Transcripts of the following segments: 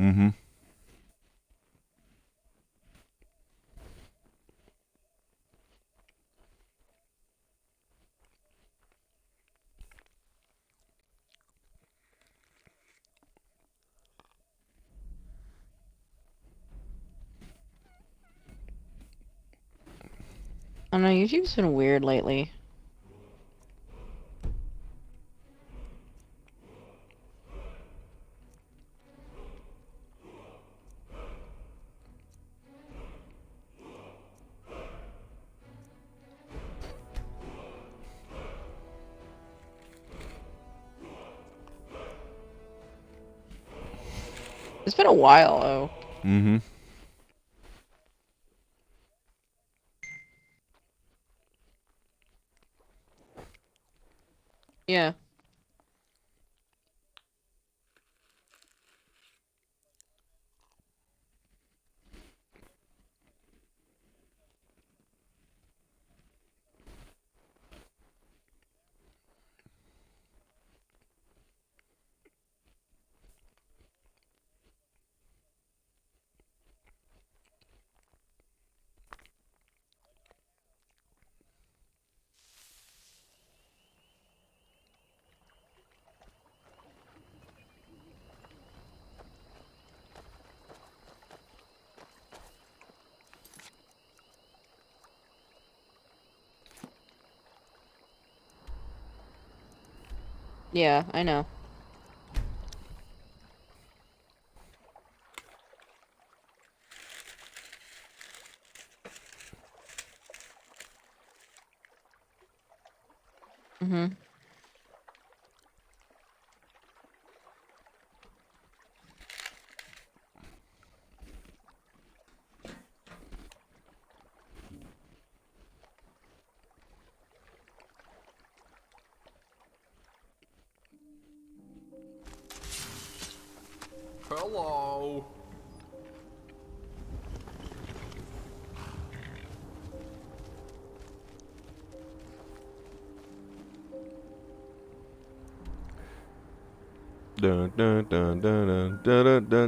Mm-hmm. I don't know, YouTube's been weird lately. While, though. Mm-hmm. Yeah, I know.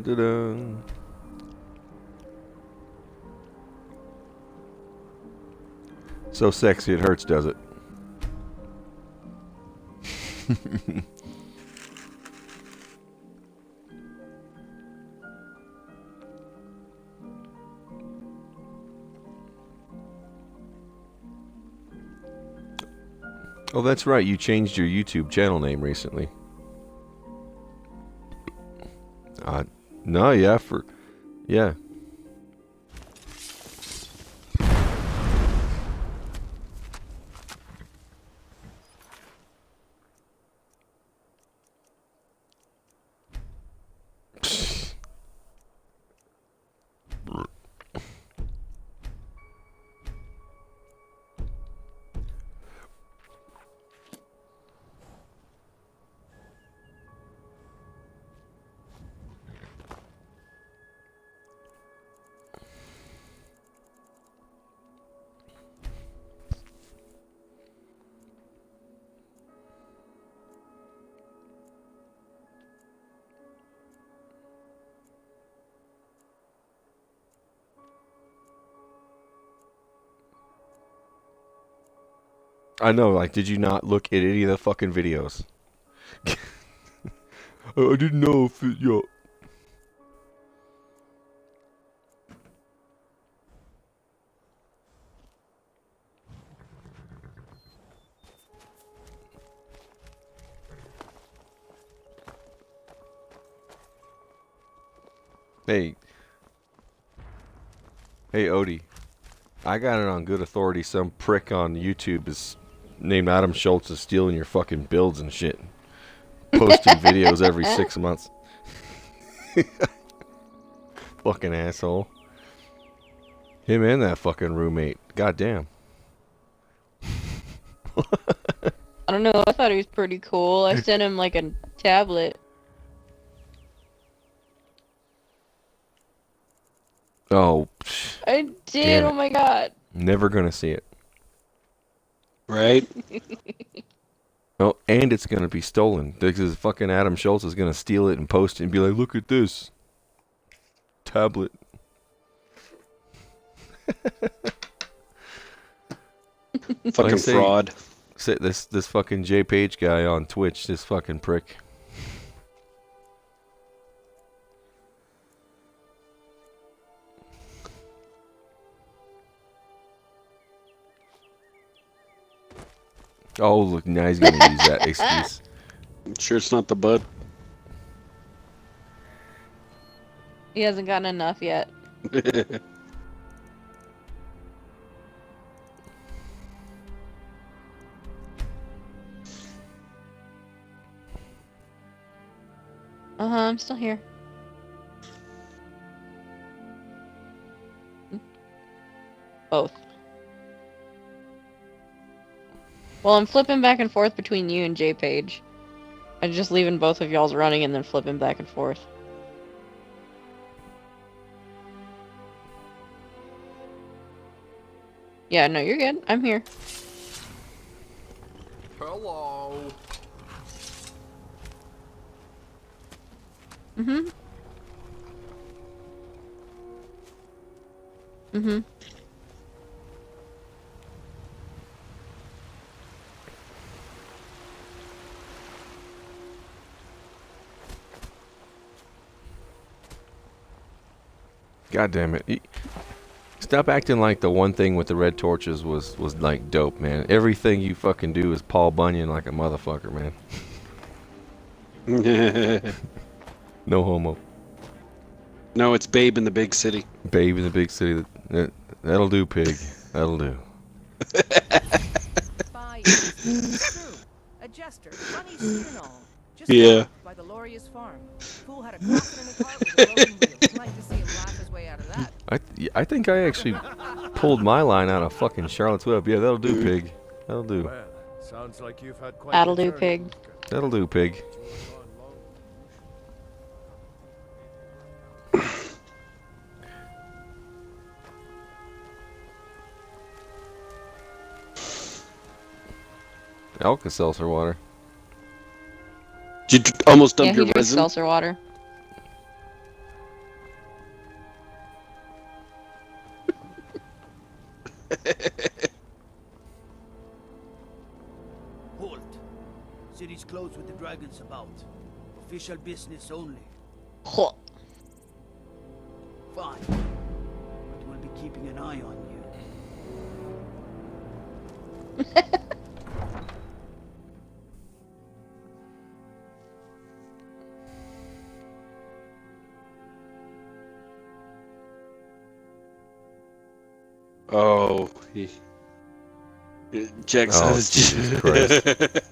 Dun. So sexy it hurts, does it? oh, that's right. You changed your YouTube channel name recently. No, yeah, for, yeah. I know, like, did you not look at any of the fucking videos? I didn't know if it, yo. Hey. Hey, Odie. I got it on good authority. Some prick on YouTube is named Adam Schultz is stealing your fucking builds and shit. Posting videos every six months. fucking asshole. Him and that fucking roommate. Goddamn. I don't know, I thought he was pretty cool. I sent him like a tablet. Oh, I did, oh my god. never gonna see it. Right? Oh, and it's gonna be stolen because fucking Adam Schultz is gonna steal it and post it and be like, "Look at this." tablet. Fucking say- fraud. Sit this this fucking J Page guy on Twitch. This fucking prick. Oh look, now he's gonna use that excuse. I'm sure it's not the bud. He hasn't gotten enough yet. Uh huh. I'm still here. Both. Well, I'm flipping back and forth between you and J Page. I'm just leaving both of y'all's running and then flipping back and forth. Yeah, no, you're good. I'm here. Hello. Mm-hmm. Mm-hmm. God damn it. Stop acting like the one thing with the red torches was was like dope, man. Everything you fucking do is Paul Bunyan like a motherfucker, man. No homo. no, it's Babe in the big city. Babe in the big city. That, that that'll do, pig. That'll do. Spy I th- I think I actually pulled my line out of fucking Charlotte's Web. Yeah, that'll do, pig. That'll do. Well, sounds like you've had quite That'll do, journey. pig. That'll do, pig. Alka-Seltzer water. Did you almost Yeah, dump he your drinks resin? seltzer water. Halt. City's closed with the dragons about. Official business only. Huh. Fine. But we'll be keeping an eye on you. Oh, he. Jack Oh. Jesus Christ.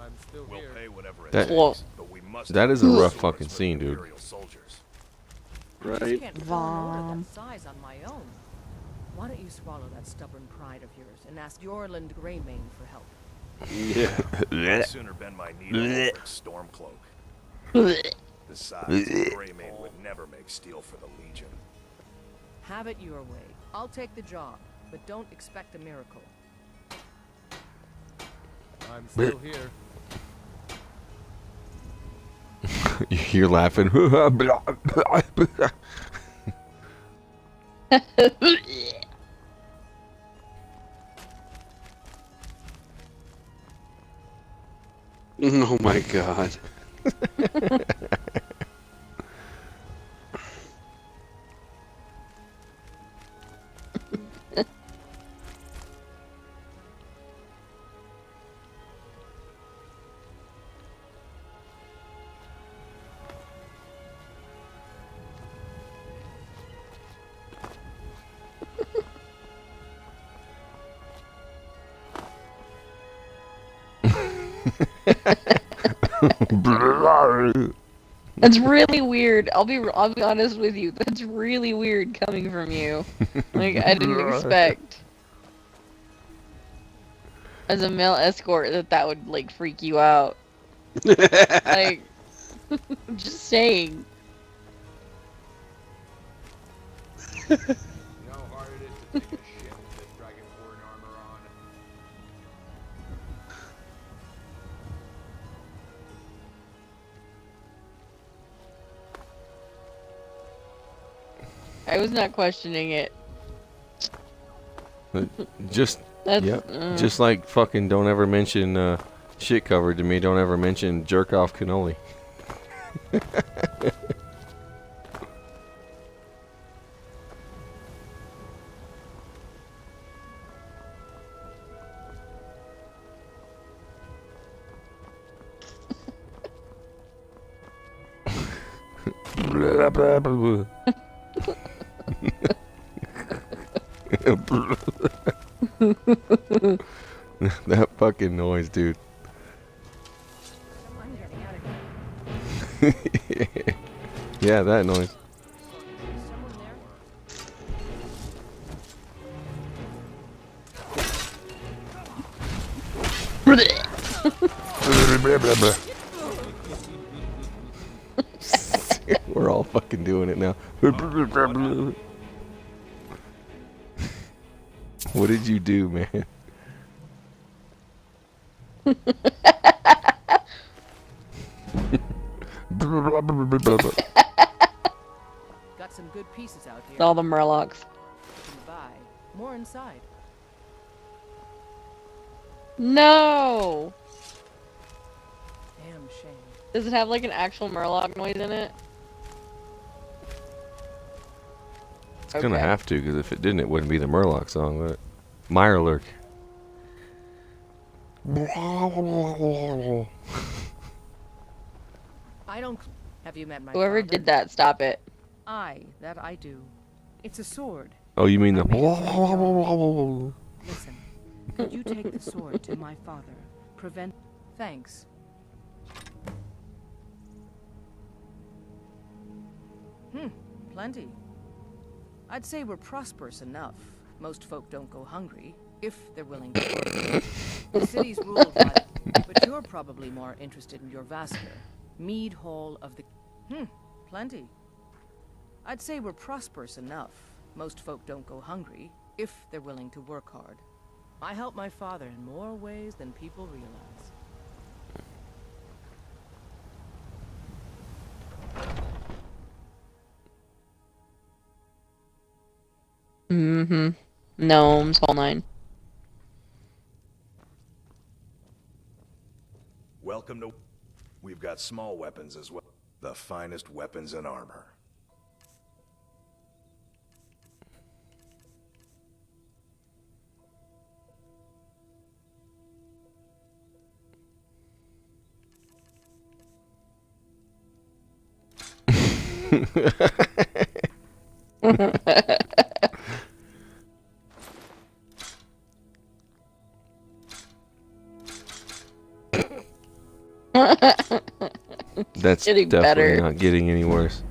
I'm still We'll pay whatever it That- takes, Whoa. but we must That a rough fucking scene, dude. Soldiers. Right? can't perform an order Vom. that size on my own. Why don't you swallow that stubborn pride of yours and ask Eorlund Greymane for help? Yeah. I'd sooner bend my knee to Ulfric's Stormcloak. Besides, Greymane would never make steel for the Legion. Have it your way. I'll take the job, but don't expect a miracle. I'm still here. You're laughing. Oh my god. That's really weird. I'll be I'll be honest with you. That's really weird coming from you. Like I didn't expect as a male escort that that would like freak you out. Like I'm just saying. I was not questioning it. Just That's Yep. uh, just like fucking don't ever mention uh, shit covered to me. Don't ever mention jerk off cannoli. Blah, blah, blah, blah. that fucking noise, dude. Yeah, that noise. We're all fucking doing it now. What did you do, man? Got some good pieces out here. all the Murlocs. You buy. More inside. No! Damn shame. Does it have like an actual Murloc noise in it? It's gonna have to, because if it didn't, it wouldn't be the Murloc song, would it? Mirelurk. I don't. Have you met my Whoever father? did that, stop it. I. That I do. It's a sword. Oh, you mean the? Listen. Could you take the sword to my father? Prevent. Thanks. Hmm. Plenty. I'd say we're prosperous enough. Most folk don't go hungry if they're willing to work. the city's ruled by, but you're probably more interested in Jorrvaskr, Mead Hall of the. Hmm. Plenty. I'd say we're prosperous enough. Most folk don't go hungry if they're willing to work hard. I help my father in more ways than people realize. Mm-hmm. Gnomes, all nine. Welcome to. We've got small weapons as well. The finest weapons and armor. That's Getting definitely better. not getting any worse.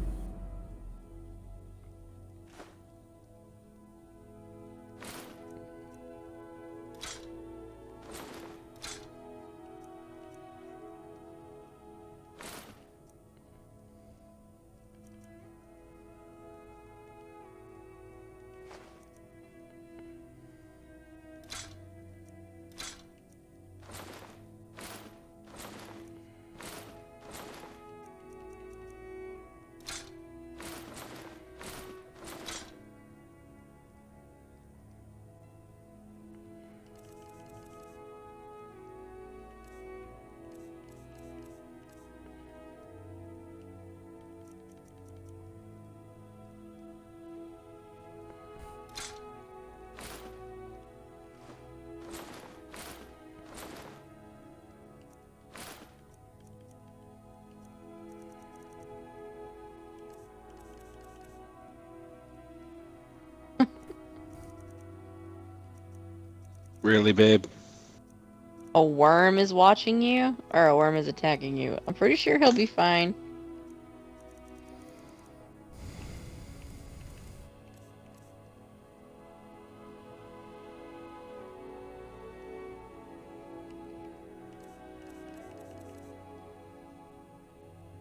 Worm is watching you? Or a worm is attacking you? I'm pretty sure he'll be fine.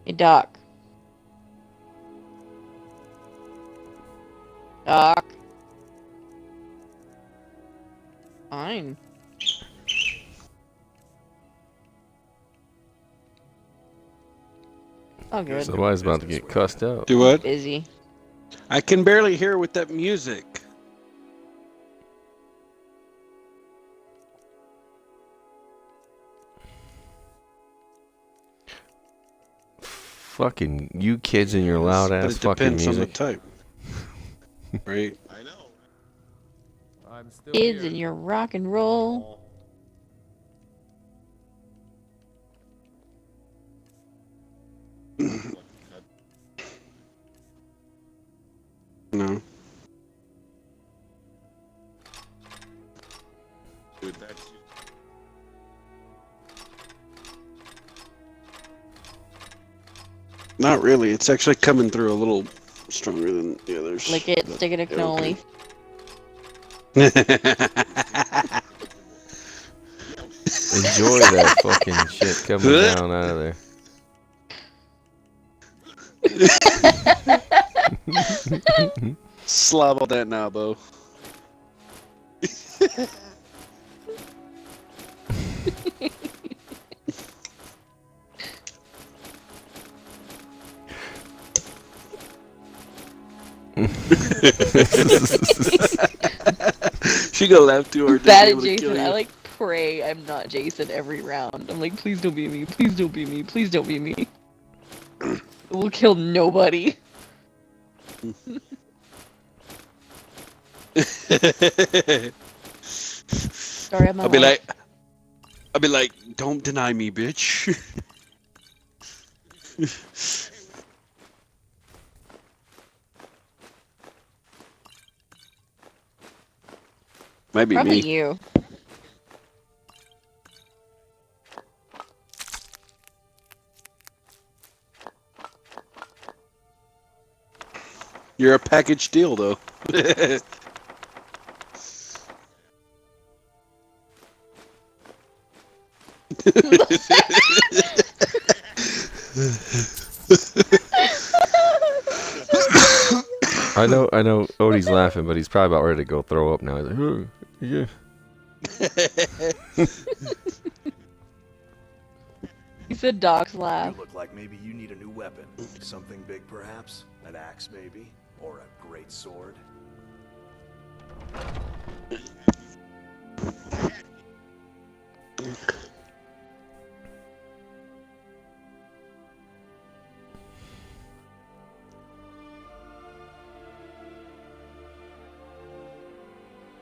Hey, Doc. Good. Somebody's about to get cussed out. Do what? Busy. I can barely hear with that music. Fucking you kids and your loud But ass it fucking depends on the type. right? I know. I'm still Kids here. and your rock and roll. Not really. It's actually coming through a little stronger than the others. Lick it, but- stick it in a cannoli. Enjoy that fucking shit coming down out of there. Slob all that now, she gonna laugh too hard. Bad at be able to kill Jason. I like pray I'm not Jason every round. I'm like, please don't be me. Please don't be me. Please don't be me. we'll kill nobody. Sorry, I'm I'll be like, I'll be like, don't deny me, bitch. Might be probably me. you. You're a package deal, though. I know, I know. Odie's laughing, but he's probably about ready to go throw up now. He's like, "Oh, yeah. He said Doc's You look like maybe you need a new weapon. Something big, perhaps? An axe, maybe? Or a great sword?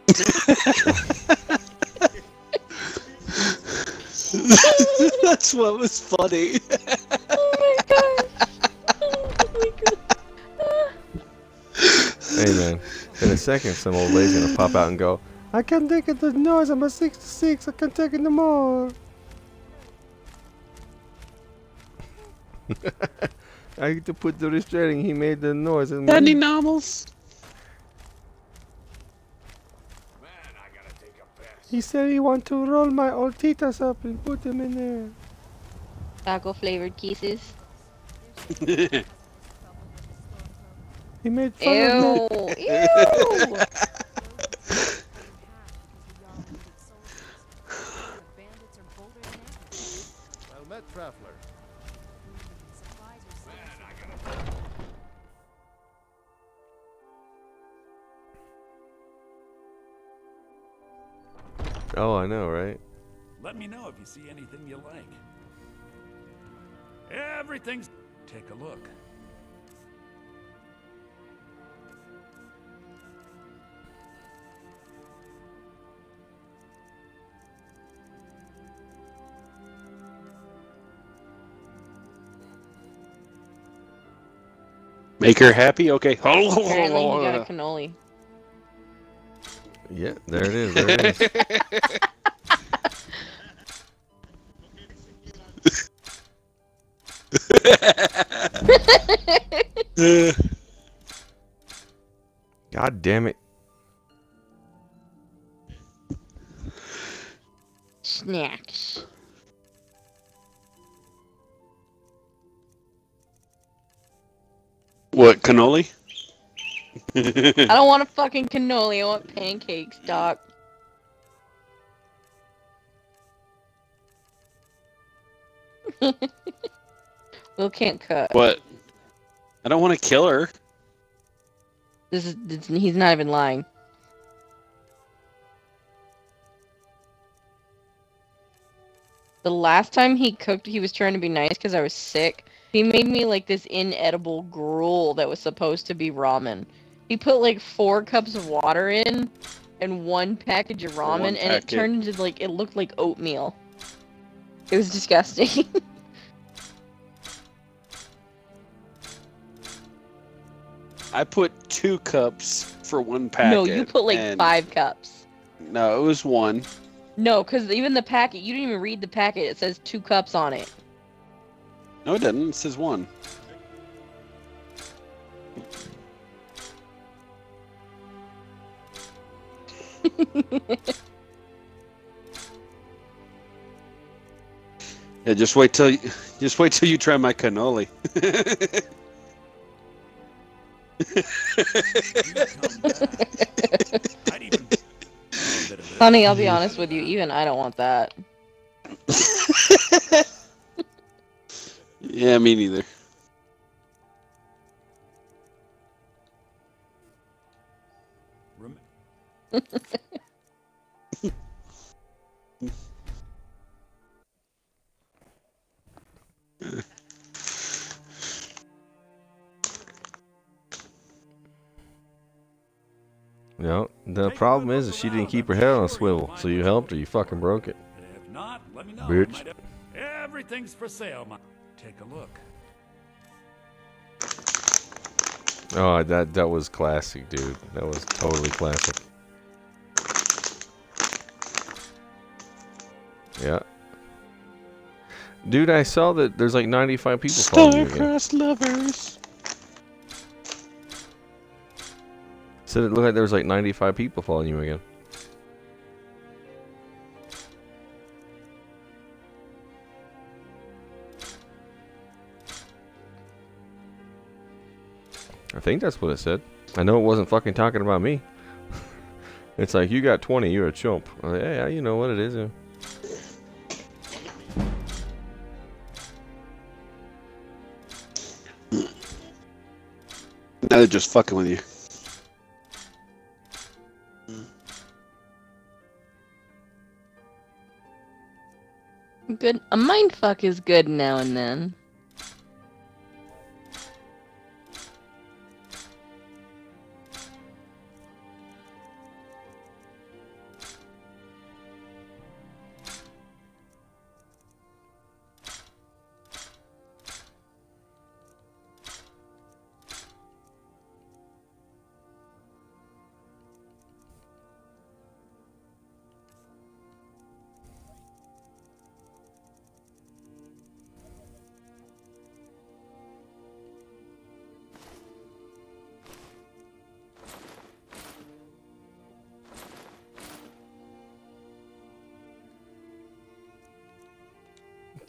That's what was funny. Oh my gosh. Oh my god. Hey man, in a second, some old lady's gonna pop out and go, I can't take it the noise. I'm a 66. I can't take it no more. I had to put the restraining. He made the noise. And Any novels? Man, I gotta take a piss. He said he want to roll my old titas up and put them in there. Taco flavored kisses. He made fun of me. Ew. Oh, I know, right? Let me know if you see anything you like. Everything's. Take a look. Make her happy? Okay. Apparently he got a cannoli. Yeah, there it is. There it is. God damn it. Snacks. what, cannoli? I don't want a fucking cannoli. I want pancakes, Doc. Will can't cook. what? I don't want to kill her. This is this, he's not even lying. The last time he cooked, he was trying to be nice because I was sick. He made me like this inedible gruel that was supposed to be ramen. He put like four cups of water in and one package of one ramen, and it turned into like it looked like oatmeal. It was disgusting. I put two cups for one packet. no, you put like and- five cups. No, it was one. No, because even the packet, you didn't even read the packet. It says two cups on it. No, it didn't. It says one. Yeah, just wait till you, just wait till you try my cannoli. I'd even. a bit of this. Honey, I'll be honest with you. Even I don't want that. yeah, me neither. No, the problem is that she didn't keep her head on a swivel, so you helped her. You fucking broke it. If not, let me know. Bitch. Everything's for sale, my. Take a look. Oh, that that was classic, dude. That was totally classic. Yeah. Dude, I saw that there's like 95 people following you again. Star-crossed lovers. Said it looked like there was like 95 people following you again. I think that's what it said. I know it wasn't fucking talking about me. it's like you got 20, you're a chump. Like, yeah, you know what it is. Now they're just fucking with you. Good. A mind fuck is good now and then.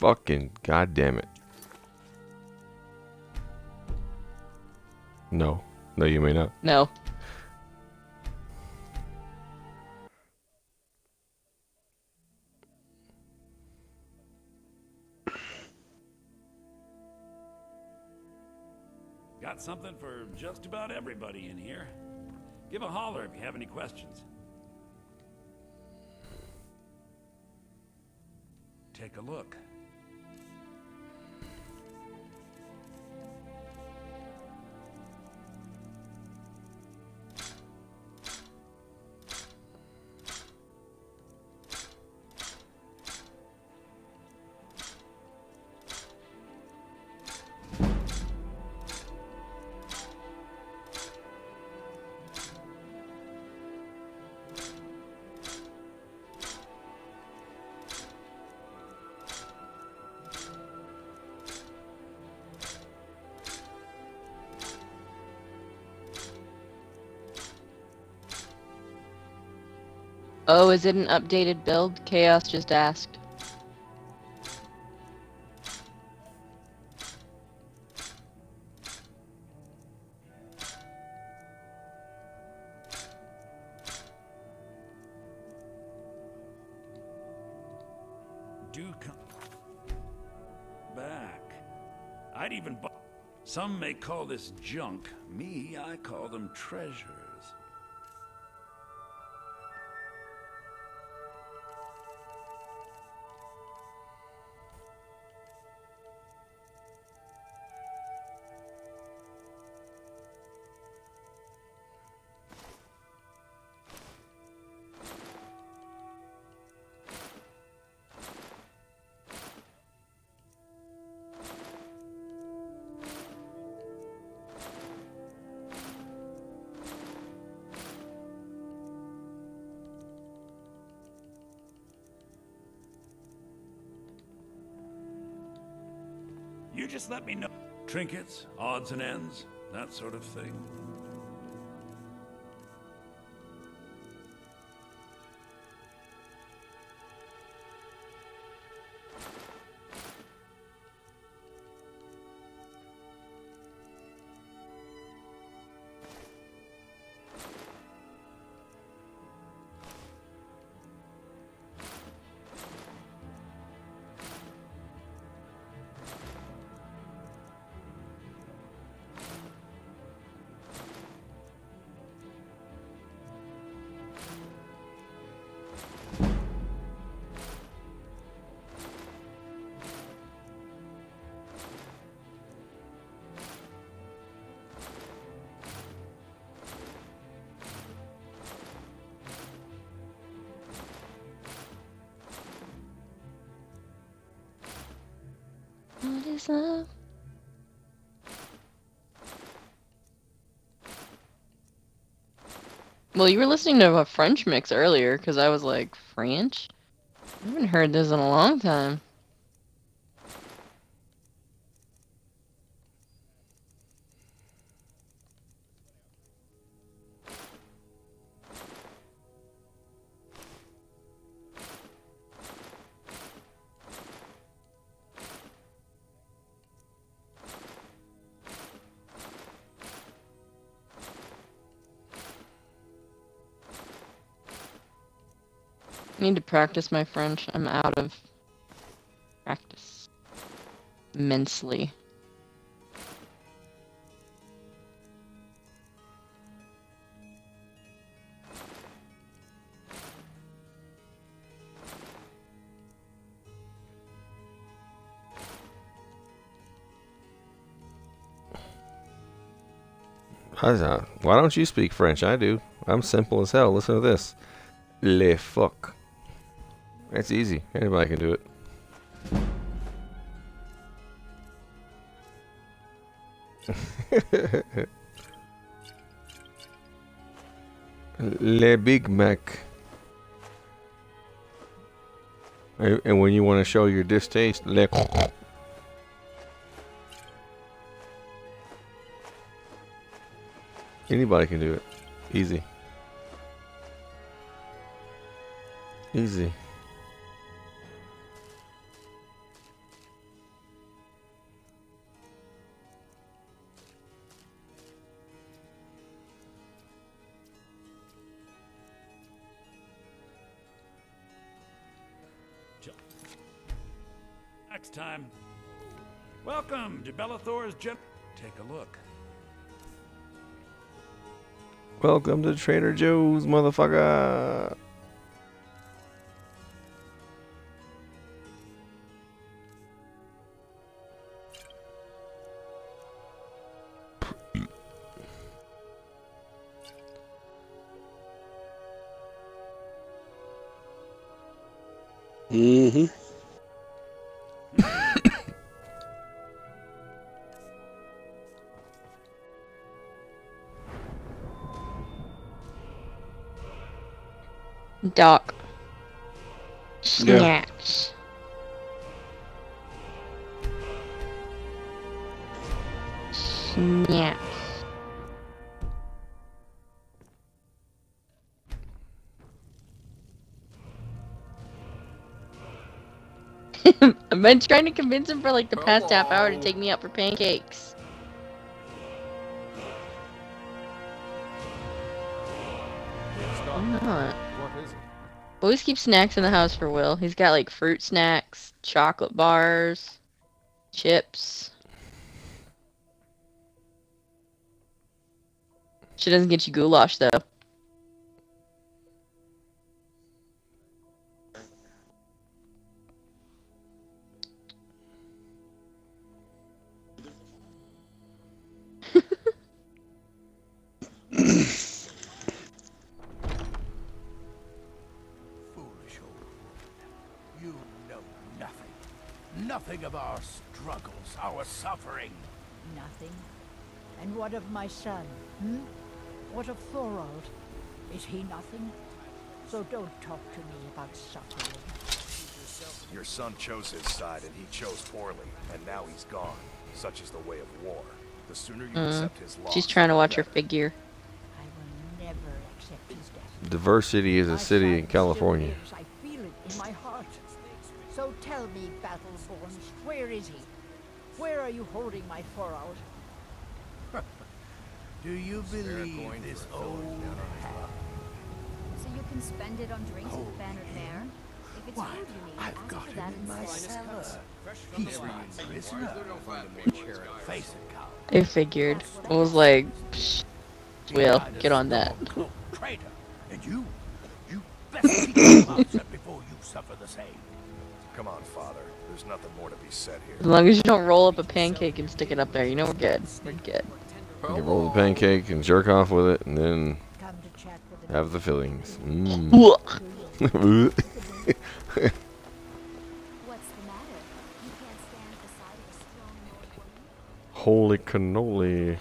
Fucking goddamn it. No. No, you may not. No. Got something for just about everybody in here. Give a holler if you have any questions. Take a look. Oh, is it an updated build? Chaos just asked. Do come back. I'd even buy. Some may call this junk. Me, I call them treasures. Trinkets, odds and ends, that sort of thing. Well, you were listening to a French mix earlier, because I was like, French? I haven't heard this in a long time. Practice my French. I'm out of practice. Immensely. Why don't you speak French? I do. I'm simple as hell. Listen to this. Le fuck. That's easy. Anybody can do it. Le Big Mac. And and when you want to show your distaste, le. Anybody can do it. Easy. Easy. Gem. Take a look. Welcome to Trader Joe's, motherfucker. Doc. Yeah. Snatch. Snatch. I've been trying to convince him for like the past half hour to oh. take me out for pancakes. Always keep snacks in the house for Will. He's got like fruit snacks, chocolate bars, chips. She doesn't get you goulash though. My son? Hmm? What of Thorold? Is he nothing? So don't talk to me about suffering. Your son chose his side and he chose poorly, and now he's gone. Such is the way of war. The sooner you Mm. accept his loss, She's trying to watch her figure. I will never accept his death. Diversity is a city in California. lives. I feel it in my heart. So tell me, Battleborns, where is he? Where are you holding my Thorold? Do you believe this old hat? So you can spend it on drinks Oh, with Bannered Mare? If it's Why, food you need, I've got for him that in my cellar. He's my prisoner. Face it, Carl. I figured. I was like, Psh, Will, get on that. Traitor. And you, you best keep your before you suffer the same. Come on, father. There's nothing more to be said As long as you don't roll up a pancake and stick it up there, you know we're good. We're good. You can roll the pancake and jerk off with it, and then Come to chat with the have the fillings. Mm. What's the matter? You can't stand at the side of a strong Nord woman? Holy cannoli.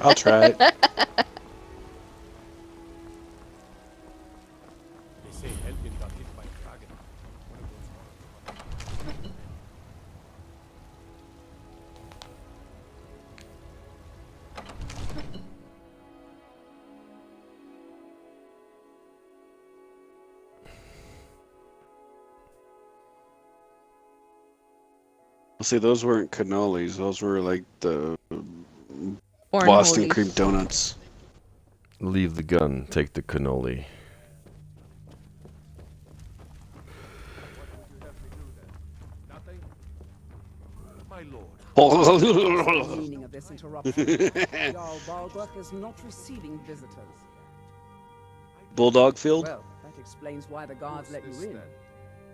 I'll try it. See, those weren't cannolis. Those were like the Corn Boston hoadies. cream donuts. Leave the gun, take the cannoli. Nothing? My lord. the meaning of this interruption. Jarl Balgruuf is not receiving visitors. Bulldog Field? Well, that explains why the guards let you in. then?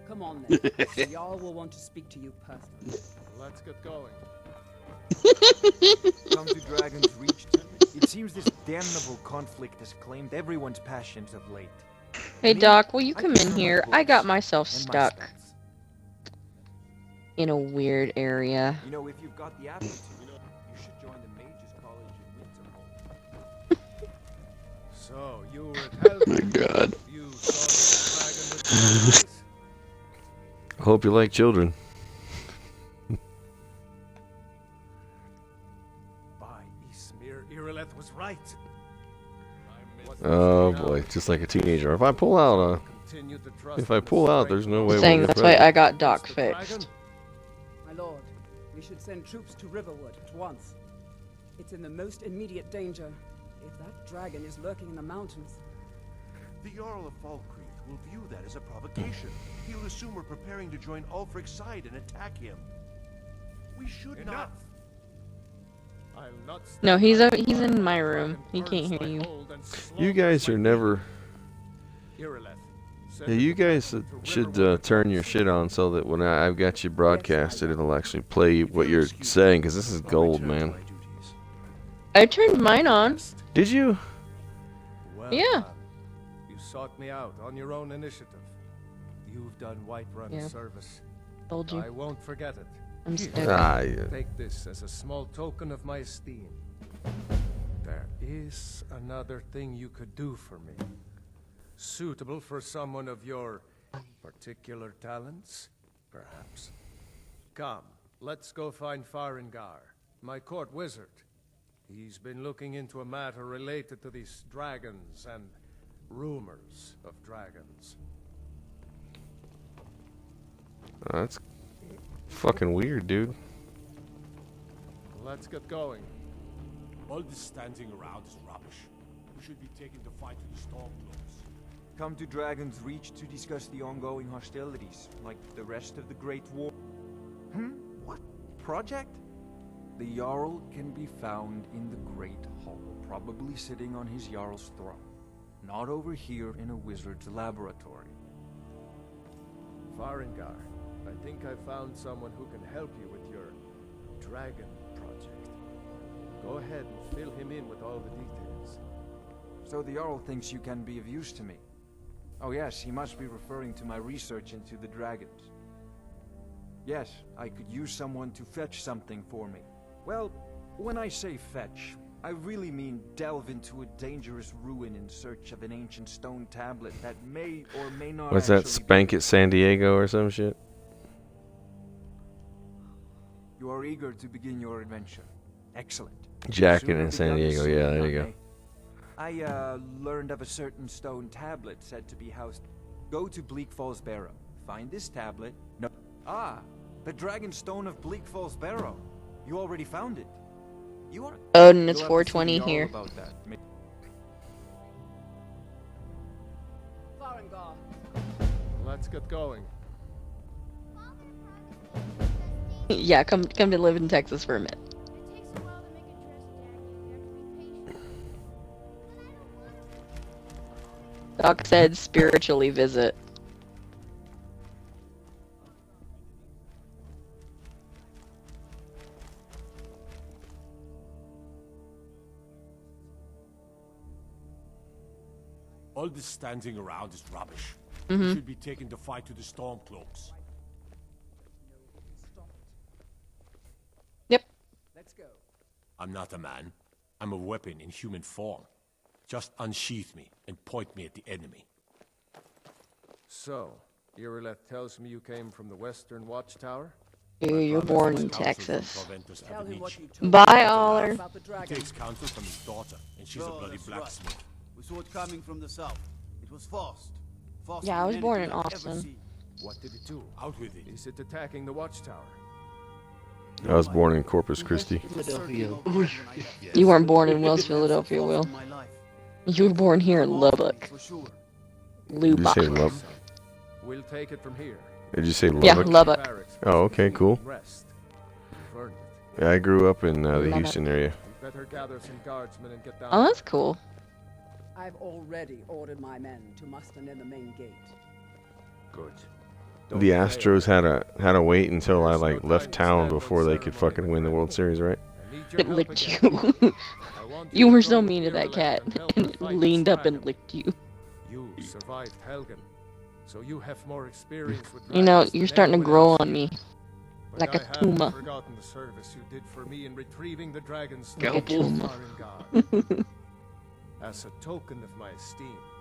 Come on then. the Jarl will want to speak to you personally. Let's get going. Come to Dragon's Reach. It seems this damnable conflict has claimed everyone's passions of late. Hey Me, Doc, will you I come in here? I got myself and my stuck in a weird area. You know, if you've got the aptitude, you know, you should join the Mages College in Winterhold. So, you were at Helgen. My God. You saw the dragon with the? I hope you like children. Oh boy, just like a teenager. If I pull out, uh, Continue to trust if I pull out, there's no way we'll Saying get that's why. I got Doc fixed. My lord, we should send troops to Riverwood at once. It's in the most immediate danger. If that dragon is lurking in the mountains, The Jarl of Falkreath will view that as a provocation. He'll assume we're preparing to join Ulfric's side and attack him. We should Enough. not. I'll not No, he's by o- the he's in my room. He can't hear you. You guys are never. people. Irileth, send Yeah, you guys detachment uh, to should uh, turn your shit on so that when I, I've got you broadcasted, it'll actually play what you're saying, because this is gold, man. I turned mine on. Did you? Yeah. You sought me out on your own initiative. You've done Whiterun Yeah. service. Told you. I won't forget it. I'm stuck. Ah, yeah. Take this as a small token of my esteem. There is another thing you could do for me. Suitable for someone of your particular talents, perhaps. Come, let's go find Farengar, my court wizard. He's been looking into a matter related to these dragons and rumors of dragons. That's fucking weird, dude. Let's get going. All this standing around is rubbish. We should be taking the fight to the Stormcloaks. Come to Dragon's Reach to discuss the ongoing hostilities, like the rest of the Great War. Hmm? What? Project? The Jarl can be found in the Great Hall, probably sitting on his Jarl's throne. Not over here in a wizard's laboratory. Farengar, I think I found someone who can help you with your dragon project. Go ahead and fill him in with all the details. So the Jarl thinks you can be of use to me. Oh yes, he must be referring to my research into the dragons. Yes, I could use someone to fetch something for me. Well, when I say fetch, I really mean delve into a dangerous ruin in search of an ancient stone tablet that may or may not What's that? Spank at San Diego or some shit? You are eager to begin your adventure. Excellent. Jacking Sooner in San Diego, sooner, yeah, there you go. I uh, learned of a certain stone tablet said to be housed. Go to Bleak Falls Barrow. Find this tablet. No. Ah, the Dragon Stone of Bleak Falls Barrow. You already found it. You are. Odin, it's You'll have to see 420 here. About that. Let's get going. yeah, come come to live in Texas for a minute. Doc said spiritually visit. All this standing around is rubbish. Mhm. We should be taking the fight to the Stormcloaks. Yep. let's go. I'm not a man. I'm a weapon in human form. Just unsheath me and point me at the enemy. So, Irileth tells me you came from the Western Watchtower? You- You're born in Texas. Proventus Tell him what Avenicci. you told Bye, Aller. He takes counsel from his daughter, and she's a bloody that's right. blacksmith. We saw it coming from the south. It was fast. Faster Yeah, I was born in I've Austin. seen. What did it do? Out with it. Is it attacking the Watchtower? I was born in Corpus Christi. You weren't born in Wells, Philadelphia, Will. You were born here in Lubbock. For sure. Did you say Lubbock. We'll take it from here. Did you say Lubbock? Yeah, Lubbock? Lubbock. Oh, okay, cool. Rest. You've earned it. Yeah, I grew up in uh, the Lubbock. Houston area. We better gather some guardsmen and get down. Oh, that's cool. I've already ordered my men to muster near the main gate. Good. The Astros had a had to wait until I like left town before they could fucking win the World Series, right? It licked you. you were so mean to that cat, and it leaned up and licked you. You survived Helgen, so you have more experience with You know, you're starting to grow on me. Like a I haven't forgotten the service you did for me in retrieving the dragon's Like a stone tuma. from Farengar. As a token of my esteem, I have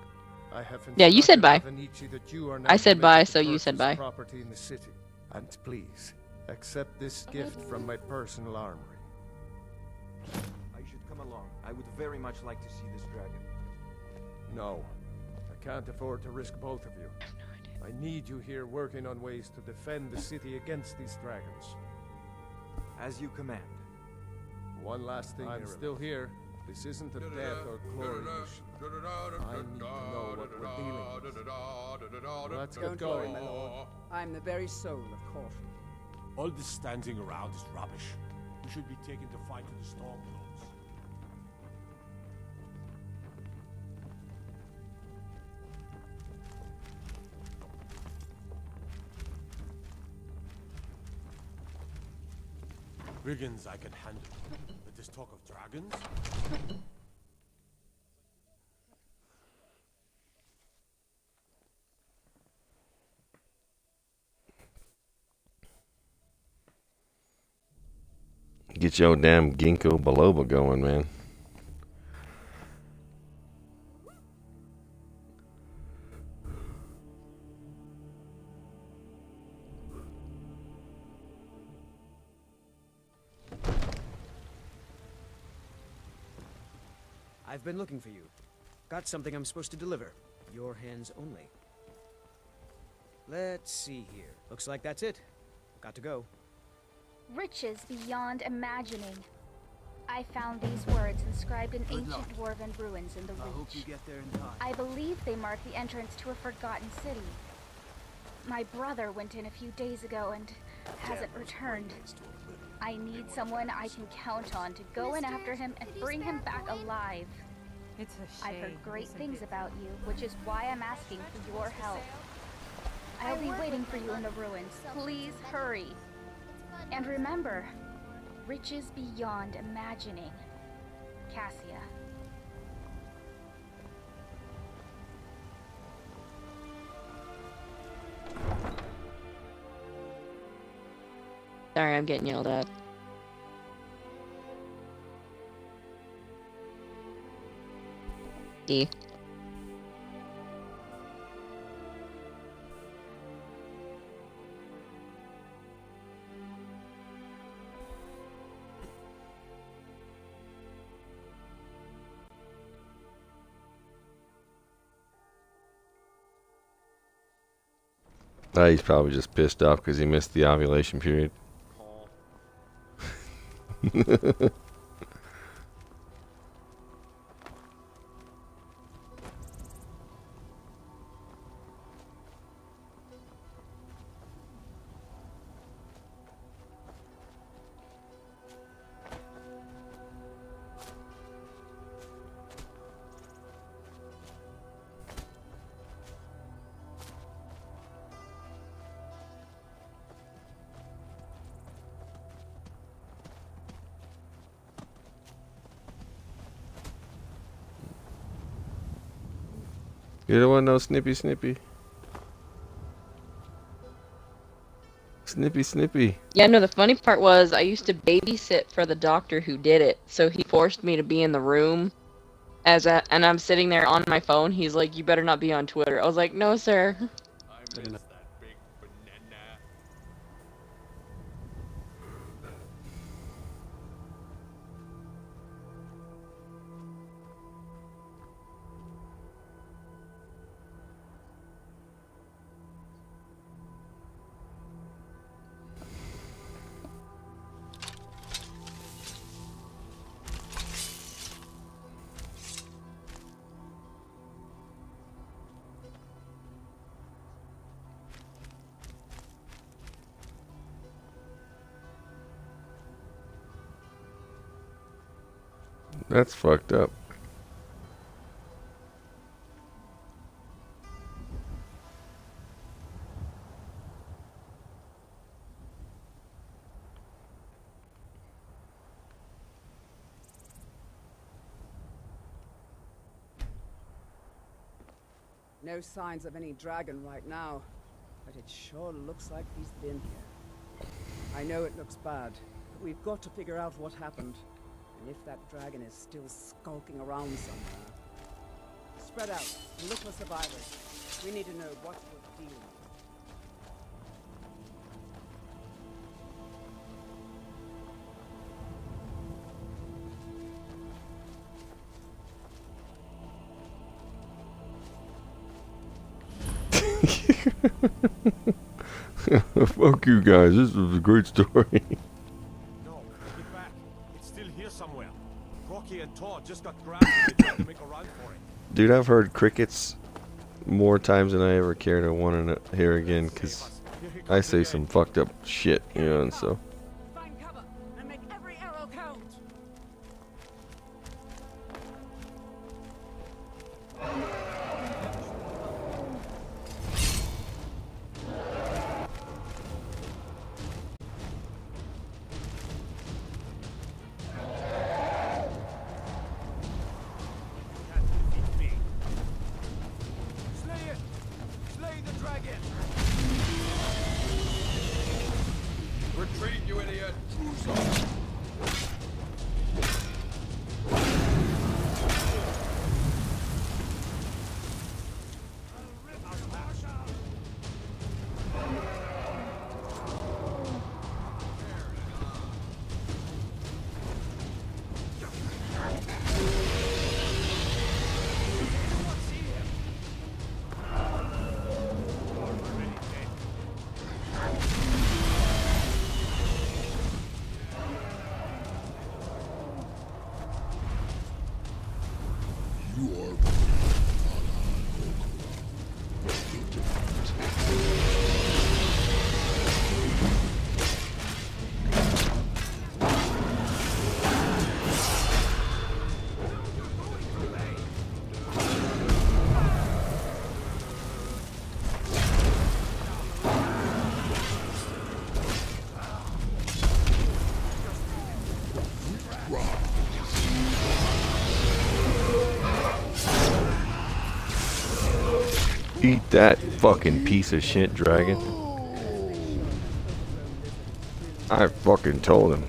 Yeah, you said bye. instructed that you are I said bye, so you said bye. Property in the city, and please accept this gift from my personal armory. I should come along. I would very much like to see this dragon. No, I can't afford to risk both of you. I need you here working on ways to defend the city against these dragons. As you command. One last thing, I'm still here. This isn't a death or glory mission. I need to know what we're dealing with. Let's get Don't worry, going. my lord. I'm the very soul of caution. All this standing around is rubbish. We should be taking the fight to the Stormcloaks. Brigands I can handle. This talk of dragons? Get your damn ginkgo biloba going, man. I've been looking for you. Got something I'm supposed to deliver. Your hands only. Let's see here. Looks like that's it. Got to go. Riches beyond imagining. I found these words inscribed in Good ancient luck. dwarven ruins in the I hope you Reach. get there in time. I believe they mark the entrance to a forgotten city. My brother went in a few days ago and hasn't returned. I need someone I can count on to go in after him and bring him back alive. It's a I've heard great isn't things about you, which is why I'm asking for your help. I'll be waiting for you in the ruins. Please hurry. And remember, riches beyond imagining. Cassia. Sorry, I'm getting yelled at. D. Ah, he's probably just pissed off because he missed the ovulation period. no snippy snippy. Snippy snippy. Yeah, no, the funny part was I used to babysit for the doctor who did it, so he forced me to be in the room as a, and I'm sitting there on my phone. He's like, "You better not be on Twitter." I was like, "No, sir." That's fucked up. No signs of any dragon right now, but it sure looks like he's been here. I know it looks bad, but we've got to figure out what happened, and if that dragon is still skulking around somewhere. Spread out and look for survivors. We need to know what we're dealing with. Fuck you guys. This was a great story. Dude, I've heard crickets more times than I ever care to want to hear again because I say some fucked up shit, you know, and so. Eat that fucking piece of shit, dragon. I fucking told him.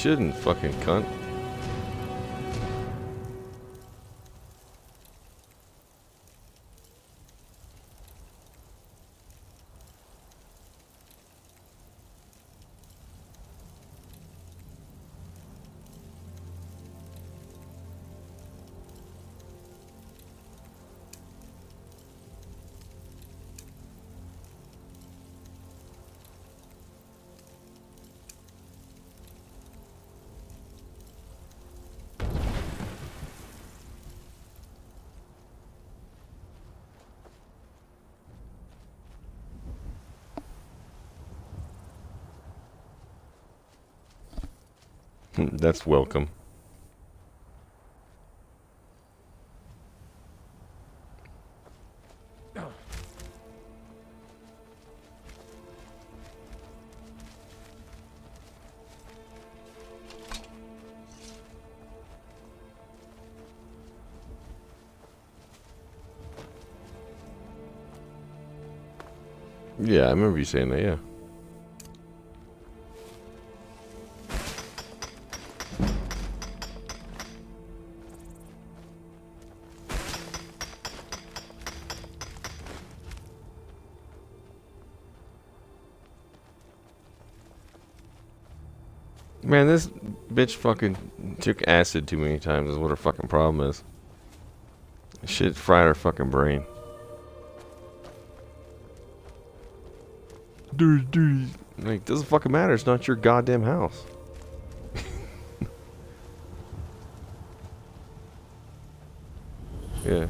Shouldn't fucking cunt. That's welcome. Yeah, I remember you saying that, yeah. Bitch fucking took acid too many times is what her fucking problem is. Shit fried her fucking brain. Dude, dude. Like, doesn't fucking matter. It's not your goddamn house. yeah.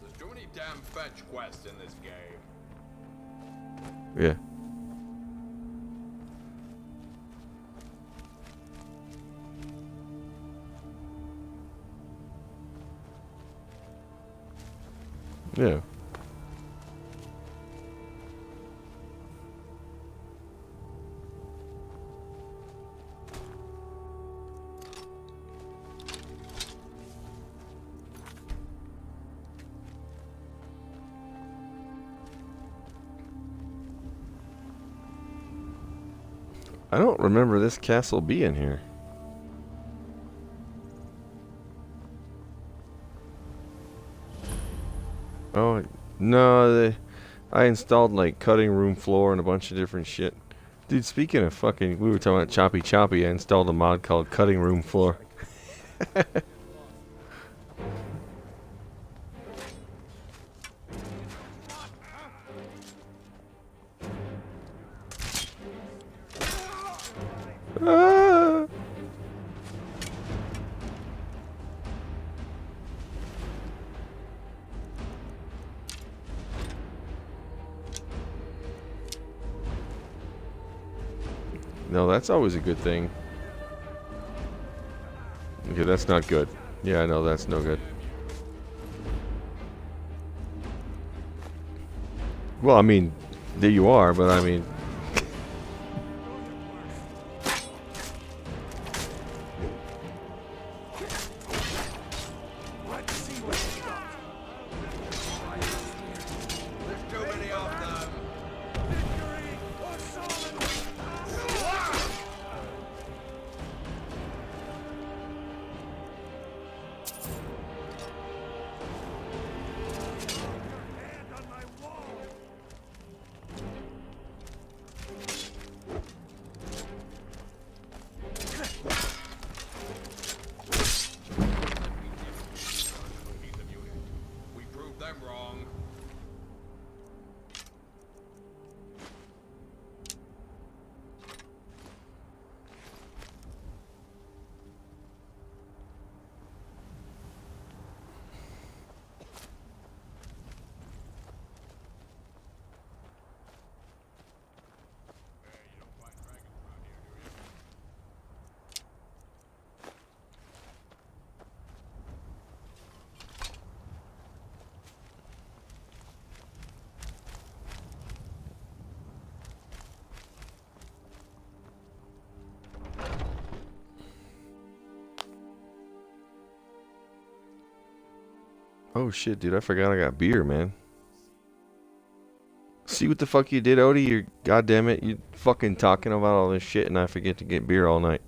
There's too many damn fetch quests in this game. Yeah. Yeah. I don't remember this castle being here. No, they, I installed like cutting room floor and a bunch of different shit. Dude, speaking of fucking, we were talking about choppy choppy, I installed a mod called cutting room floor. that's always a good thing. Okay, that's not good. Yeah, I know that's no good. Well, I mean, there you are, but I mean, shit, dude! I forgot I got beer, man. See what the fuck you did, Odie? You're goddamn it! You fucking talking about all this shit, and I forget to get beer all night.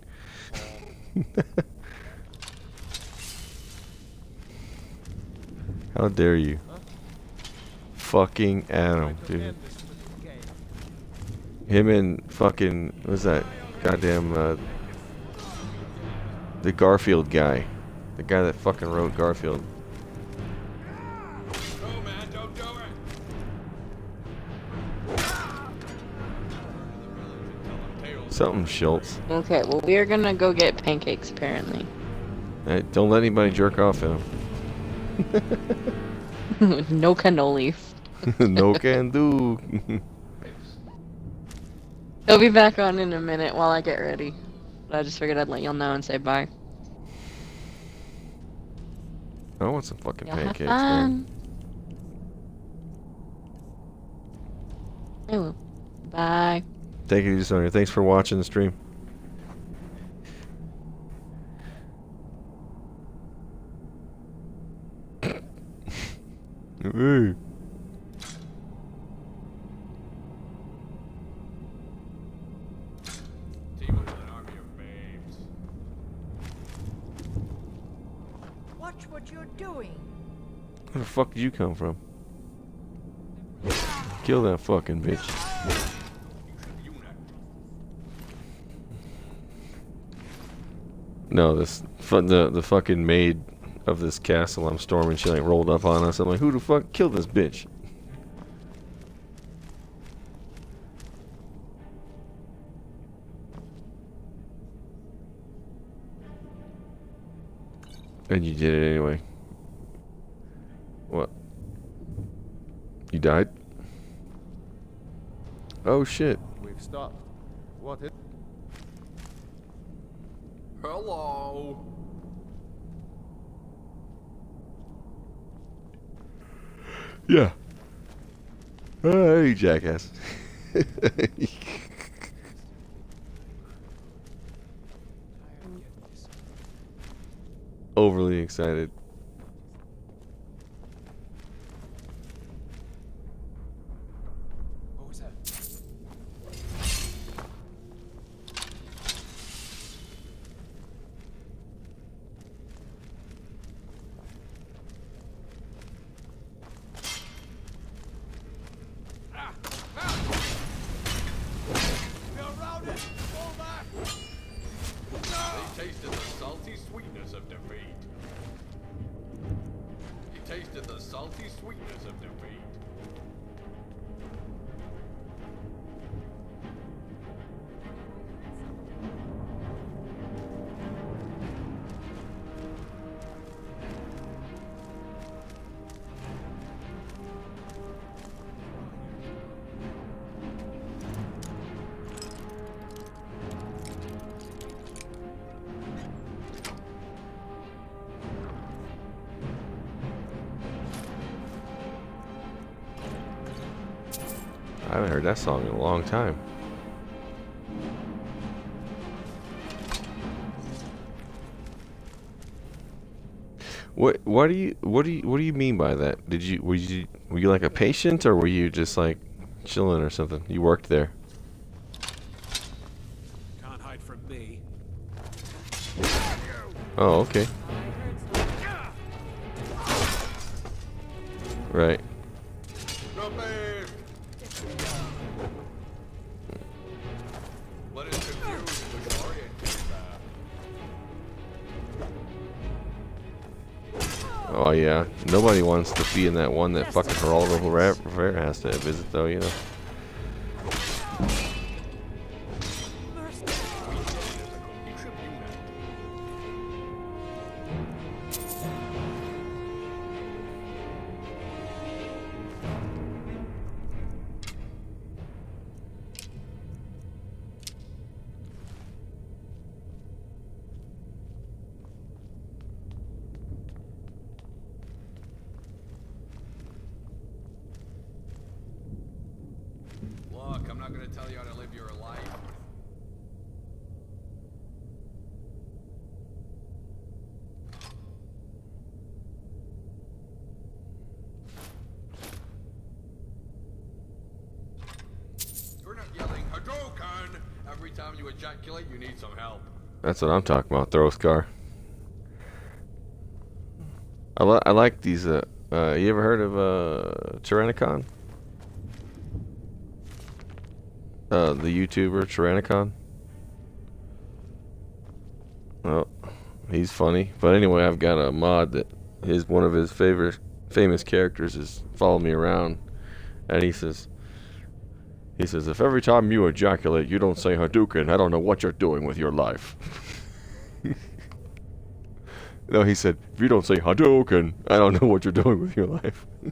How dare you? Fucking Adam, dude. Him and fucking what's that? Goddamn uh, the Garfield guy, the guy that fucking wrote Garfield. Something Schultz. Okay, well we are gonna go get pancakes apparently. Hey, don't let anybody jerk off at him. no cannolis. no can do. He'll be back on in a minute while I get ready. But I just figured I'd let y'all know and say bye. I want some fucking pancakes, man. I will. Bye. Take it easy, Sonya. Thanks for watching the stream. Hey. Watch what you're doing. Where the fuck did you come from? Kill that fucking bitch. No, this the the fucking maid of this castle I'm storming. She like rolled up on us. I'm like, who the fuck killed this bitch? And you did it anyway. What? You died? Oh shit. We've stopped. What is... Hello. Yeah. Hey, jackass. Overly excited. That song in a long time. What what do you what do you what do you mean by that? Did you were you were you like a patient or were you just like chilling or something? You worked there. Can't hide from me. Oh, okay. Right. Nobody wants to be in that one that fucking Geraldo Rivera has to visit though, you know. Ejaculate, you need some help. That's what I'm talking about. Throthgar. I, li- I like these. Uh, uh, you ever heard of uh, Tyrannicon? Uh, the YouTuber Tyrannicon. Well, he's funny. But anyway, I've got a mod that his one of his favorite famous characters is follow me around, and he says. He says, if every time you ejaculate you don't say Hadouken, I don't know what you're doing with your life. no, he said, if you don't say Hadouken, I don't know what you're doing with your life.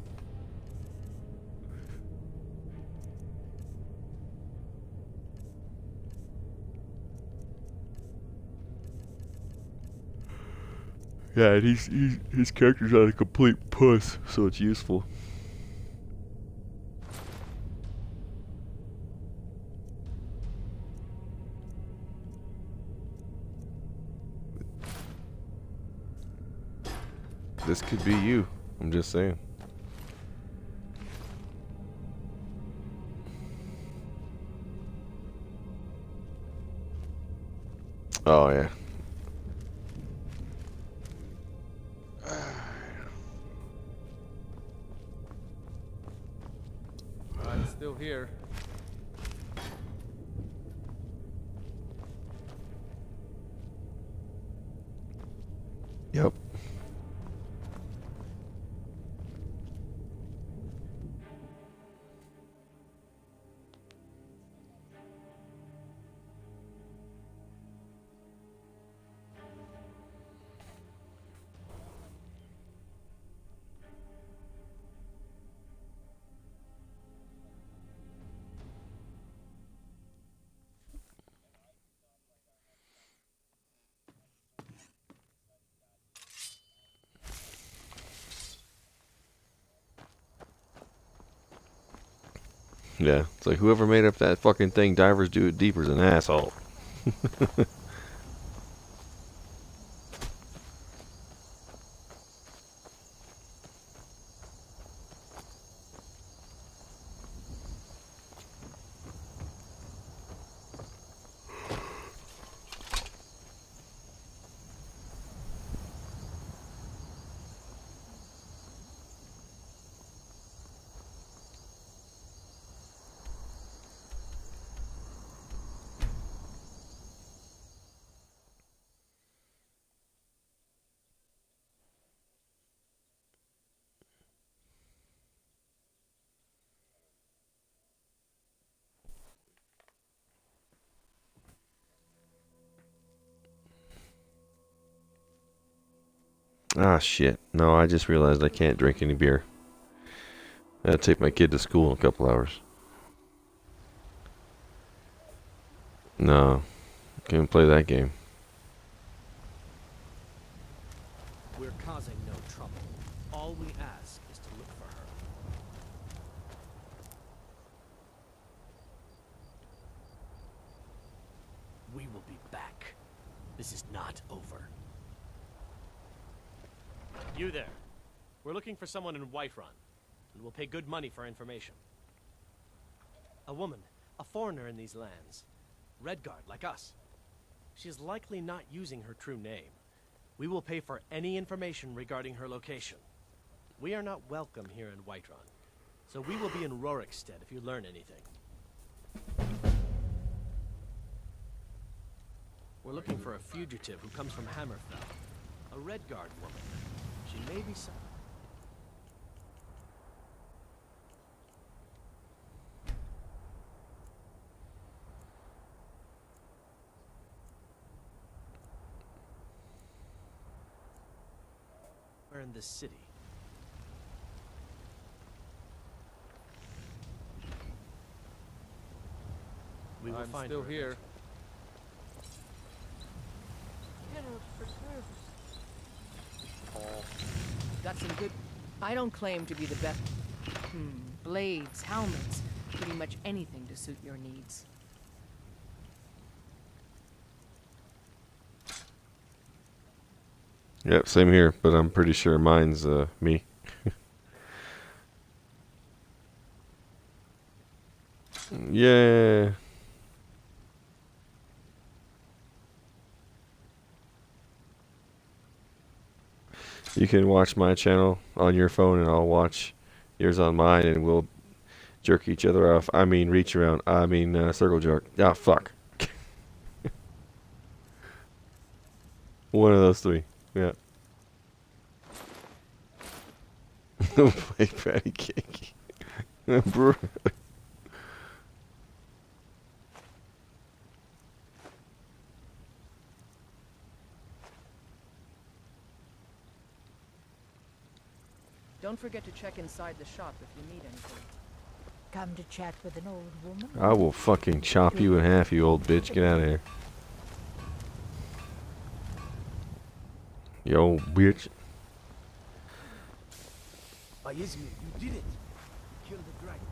yeah, and he's, he's, his character's not a complete puss, so it's useful. This could be you. I'm just saying. Oh yeah. I'm still here. Yeah, it's like whoever made up that fucking thing, divers do it deeper's an asshole. Ah, shit. No, I just realized I can't drink any beer. I gotta take my kid to school in a couple hours. No, can't play that game. We're causing no trouble. All we ask is to look for her. We will be back. This is not over. You there. We're looking for someone in Whiterun, and we'll pay good money for information. A woman, a foreigner in these lands. Redguard, like us. She is likely not using her true name. We will pay for any information regarding her location. We are not welcome here in Whiterun, so we will be in Rorikstead if you learn anything. We're looking for a fugitive who comes from Hammerfell. A Redguard woman. She may be in this city. We will I'm find still her here. Got some good. I don't claim to be the best. Hmm. Blades, helmets, pretty much anything to suit your needs. Yep, same here, but I'm pretty sure mine's uh, me. yeah. You can watch my channel on your phone and I'll watch yours on mine and we'll jerk each other off. I mean reach around. I mean uh, circle jerk. Ah, fuck. One of those three. Yeah. Play patty cake. Bro. Don't forget to check inside the shop if you need anything. Come to chat with an old woman? I will fucking chop you in half, you old bitch. Get out of here. Oh, you old bitch. By Ysmir, you did it. Kill the dragon.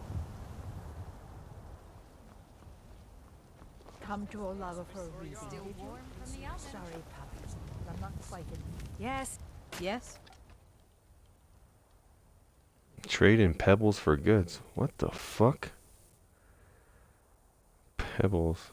Come to Olava for a reason. Still did you? warm from the oven. Sorry, Puppy. I'm not quite in. Yes. Yes. Trade in pebbles for goods. What the fuck? Pebbles.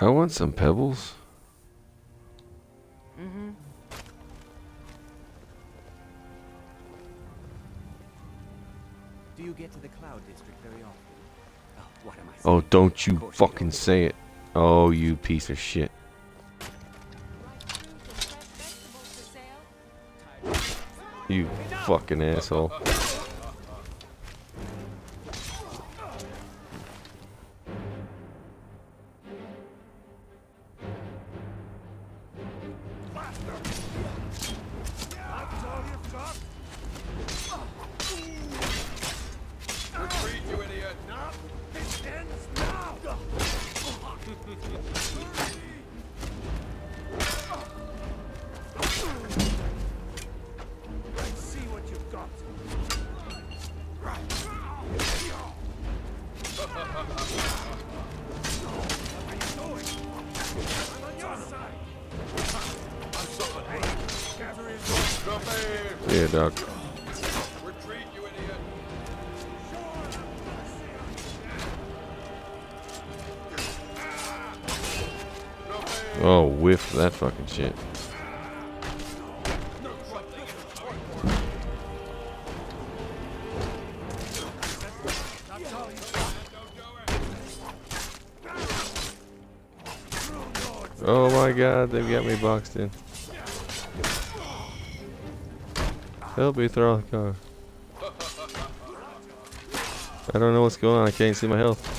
I want some pebbles. Mm-hmm. Do you get to the Cloud District very often? Oh, what am I Oh, don't you Of course fucking say it. Oh, you piece of shit. You fucking asshole. Oh, whiff that fucking shit. Oh my god, they've got me boxed in. Help me car. I don't know what's going on, I can't see my health.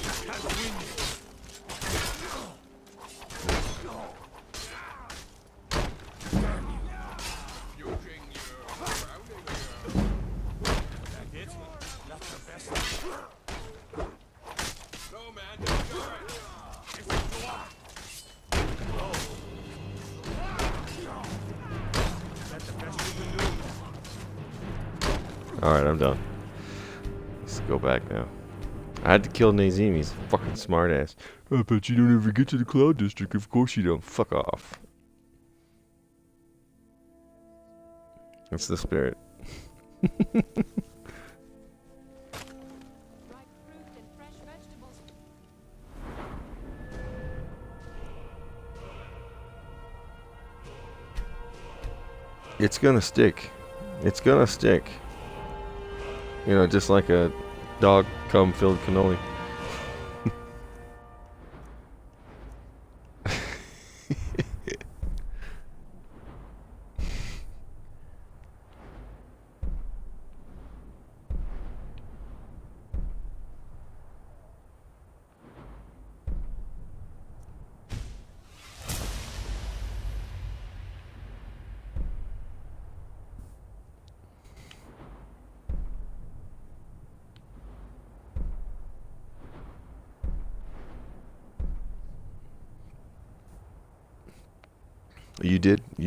I had to kill Nazeem, he's a fucking smartass. Oh, I bet you don't ever get to the Cloud District. Of course you don't. Fuck off. That's the spirit. It's gonna stick. It's gonna stick. You know, just like a dog cum filled cannoli.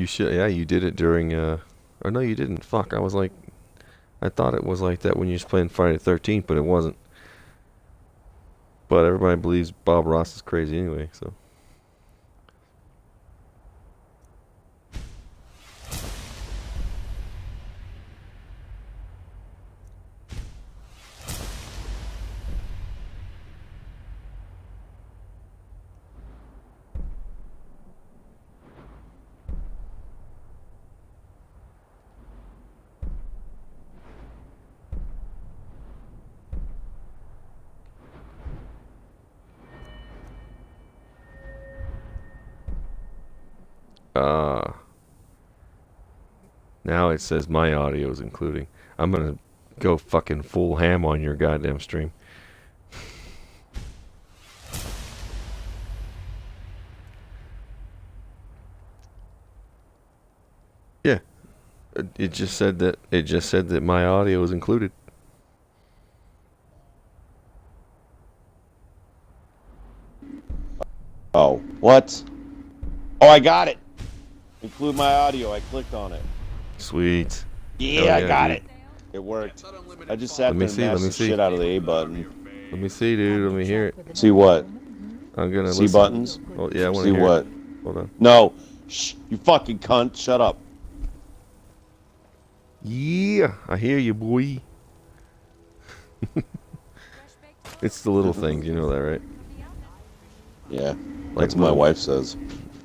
Should. Yeah, you did it during. Uh, or no, you didn't. Fuck. I was like, I thought it was like that when you was playing Friday the Thirteenth, but it wasn't. But everybody believes Bob Ross is crazy anyway. So. Says my audio is including. I'm gonna go fucking full ham on your goddamn stream. Yeah. It, it just said that it just said that my audio is included. Oh, what? Oh, I got it. Include my audio. I clicked on it. Sweet. Yeah, Hell I got dude. it. It worked. I just sat Let me there see, and me the see. shit out of the A button. Let me see, dude. Let me hear it. See what? I'm gonna See listen. buttons? Oh yeah, I want See to hear what? It. Hold on. No. Shh, you fucking cunt. Shut up. Yeah, I hear you, boy. it's the little things, you know that, right? Yeah. Like That's what my wife says.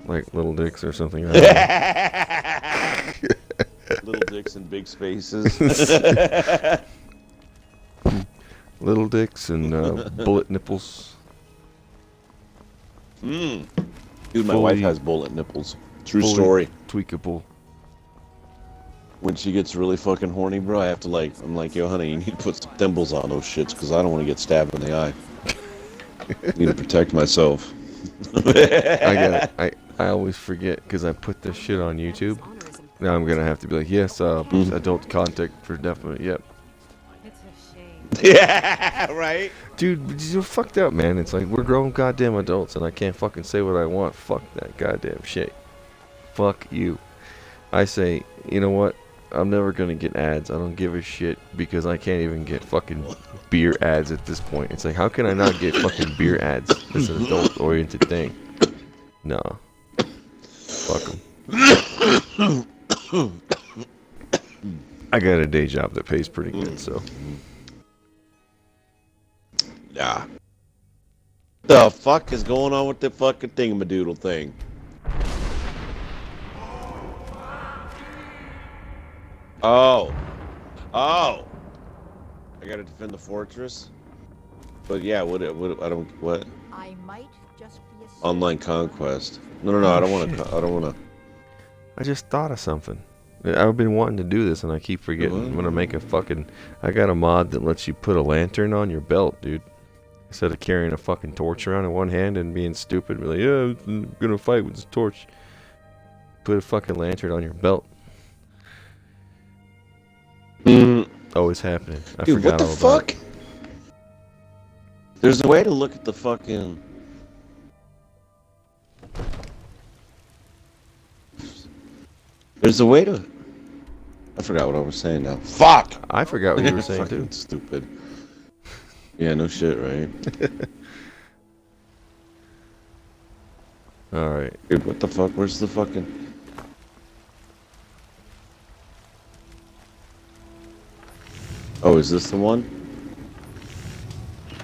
Like little dicks or something. I don't know. Little dicks and big spaces. little dicks and uh, bullet nipples. Mm. Dude, my wife has bullet nipples. True fully story. Tweakable. When she gets really fucking horny, bro, I have to like, I'm like, yo, honey, you need to put some thimbles on those shits because I don't want to get stabbed in the eye. I need to protect myself. I got it. I I always forget because I put this shit on YouTube. Now I'm gonna have to be like, yes, uh, Mm-hmm. adult contact for definite. Yep. yeah, right. Dude, you're fucked up, man. It's like we're grown goddamn adults, and I can't fucking say what I want. Fuck that goddamn shit. Fuck you. I say, you know what? I'm never gonna get ads. I don't give a shit because I can't even get fucking beer ads at this point. It's like, how can I not get fucking beer ads? It's an adult-oriented thing. No. Fuck 'em. I got a day job that pays pretty good, so. Yeah. The fuck is going on with the fucking thingamadoodle thing? Oh. Oh. I gotta defend the fortress? But yeah, what, what, I don't, what? I might just be a Online conquest. No, no, no, I don't want to, I don't want to. I just thought of something. I've been wanting to do this, and I keep forgetting. I'm gonna make a fucking. I got a mod that lets you put a lantern on your belt, dude. Instead of carrying a fucking torch around in one hand and being stupid, be like, yeah, I'm gonna fight with this torch. Put a fucking lantern on your belt. Mm. Oh, Always happening. I Dude, forgot what the fuck? it. There's a way to look at the fucking. There's a way to. I forgot what I was saying now. Fuck! I forgot what you were saying too. Stupid. Yeah, no shit, right? All right. Dude, what the fuck? Where's the fucking? Oh, is this the one?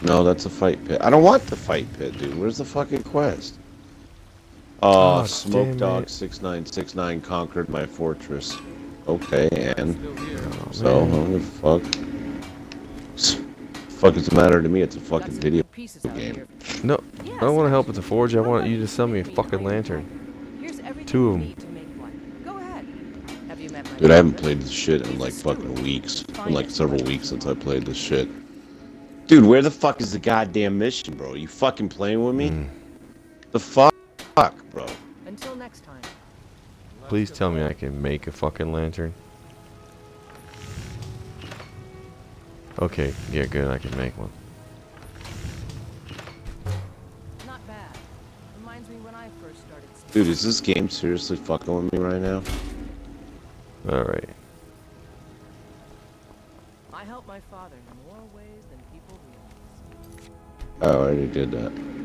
No, that's a fight pit. I don't want the fight pit, dude. Where's the fucking quest? Oh, Oh, Smoke Dog 6969 conquered my fortress. Okay, and Oh, so man. what the fuck? Fuck, it's a matter to me. It's a fucking video game. No, I don't want to help with the forge. I want you to sell me a fucking lantern. Two of them. Have you met my Dude, I haven't played this shit in like fucking weeks. In like several weeks since I played this shit. Dude, where the fuck is the goddamn mission, bro? You fucking playing with me? Mm. The fuck, fuck, bro. Until next time. Please tell me I can make a fucking lantern. Okay, yeah, good. I can make one. Not bad. Reminds me when I first started. Dude, is this game seriously fucking with me right now? All right. I helped my father in more ways than people realize. Oh, I already did that.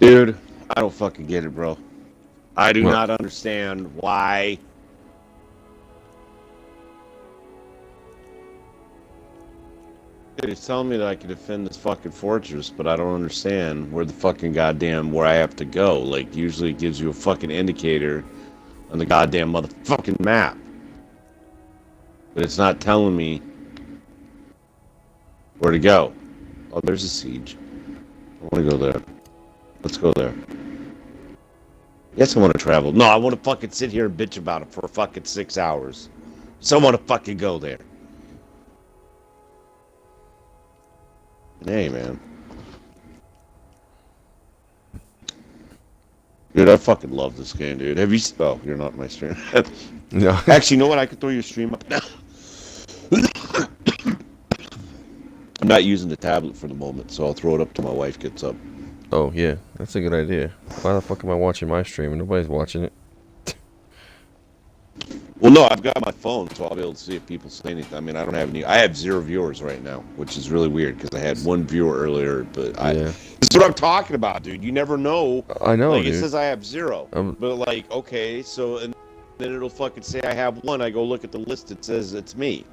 Dude, I don't fucking get it, bro. I do What? not understand why. Dude, it's telling me that I can defend this fucking fortress, but I don't understand where the fucking goddamn where I have to go. Like, usually it gives you a fucking indicator on the goddamn motherfucking map. But it's not telling me where to go. Oh, there's a siege. I want to go there. Let's go there. Yes, I want to travel. No, I want to fucking sit here and bitch about it for fucking six hours. So I want to fucking go there. Hey, man. Dude, I fucking love this game, dude. Have you? Oh, you're not my stream. No. Actually, you know what? I could throw your stream up now. I'm not using the tablet for the moment, so I'll throw it up till my wife gets up. Oh yeah, that's a good idea. Why the fuck am I watching my stream and nobody's watching it? Well, no, I've got my phone, so I'll be able to see if people say anything. I mean, I don't have any. I have zero viewers right now, which is really weird because I had one viewer earlier. But I, Yeah. this is what I'm talking about, dude. You never know. I know, Like it says I have zero, Um, but like, okay, so and then it'll fucking say I have one. I go look at the list. It says it's me.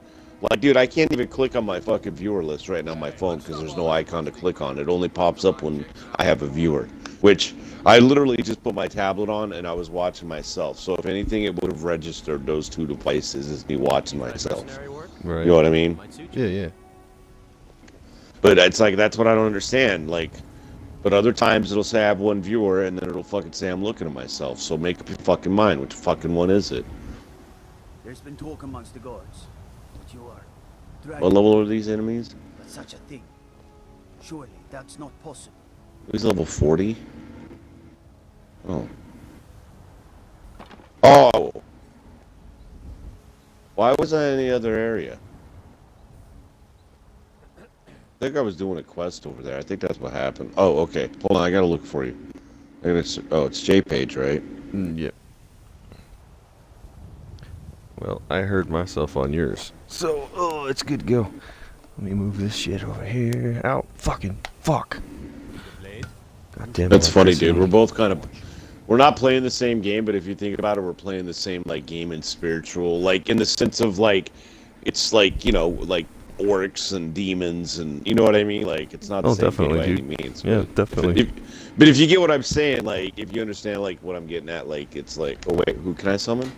Like, dude, I can't even click on my fucking viewer list right now on my phone because there's no icon to click on. It only pops up when I have a viewer, which I literally just put my tablet on and I was watching myself. So if anything, it would have registered those two devices as me watching myself. Right. You know what I mean? Yeah, yeah. But it's like that's what I don't understand. Like, but other times it'll say I have one viewer, and then it'll fucking say I'm looking at myself. So make up your fucking mind. Which fucking one is it? There's been talk amongst the guards. But. What level are these enemies? But such a thing. Surely that's not possible. Who's level 40? Oh. Oh! Why was I in the other area? I think I was doing a quest over there. I think that's what happened. Oh, okay. Hold on, I gotta look for you. I gotta, oh, it's J page, right? Mm, yep. Well, I heard myself on yours. So, oh, it's good to go. Let me move this shit over here. Out. Fucking fuck. God damn it. That's funny, dude. electricity. We're both kind of we're not playing the same game, but if you think about it, we're playing the same like game and spiritual, like in the sense of like it's like you know like orcs and demons and you know what I mean. Like it's not the Oh, same definitely, game by dude. any means. Yeah, but if- definitely. if- but if you get what I'm saying, like if you understand like what I'm getting at, like it's like oh wait, who can I summon?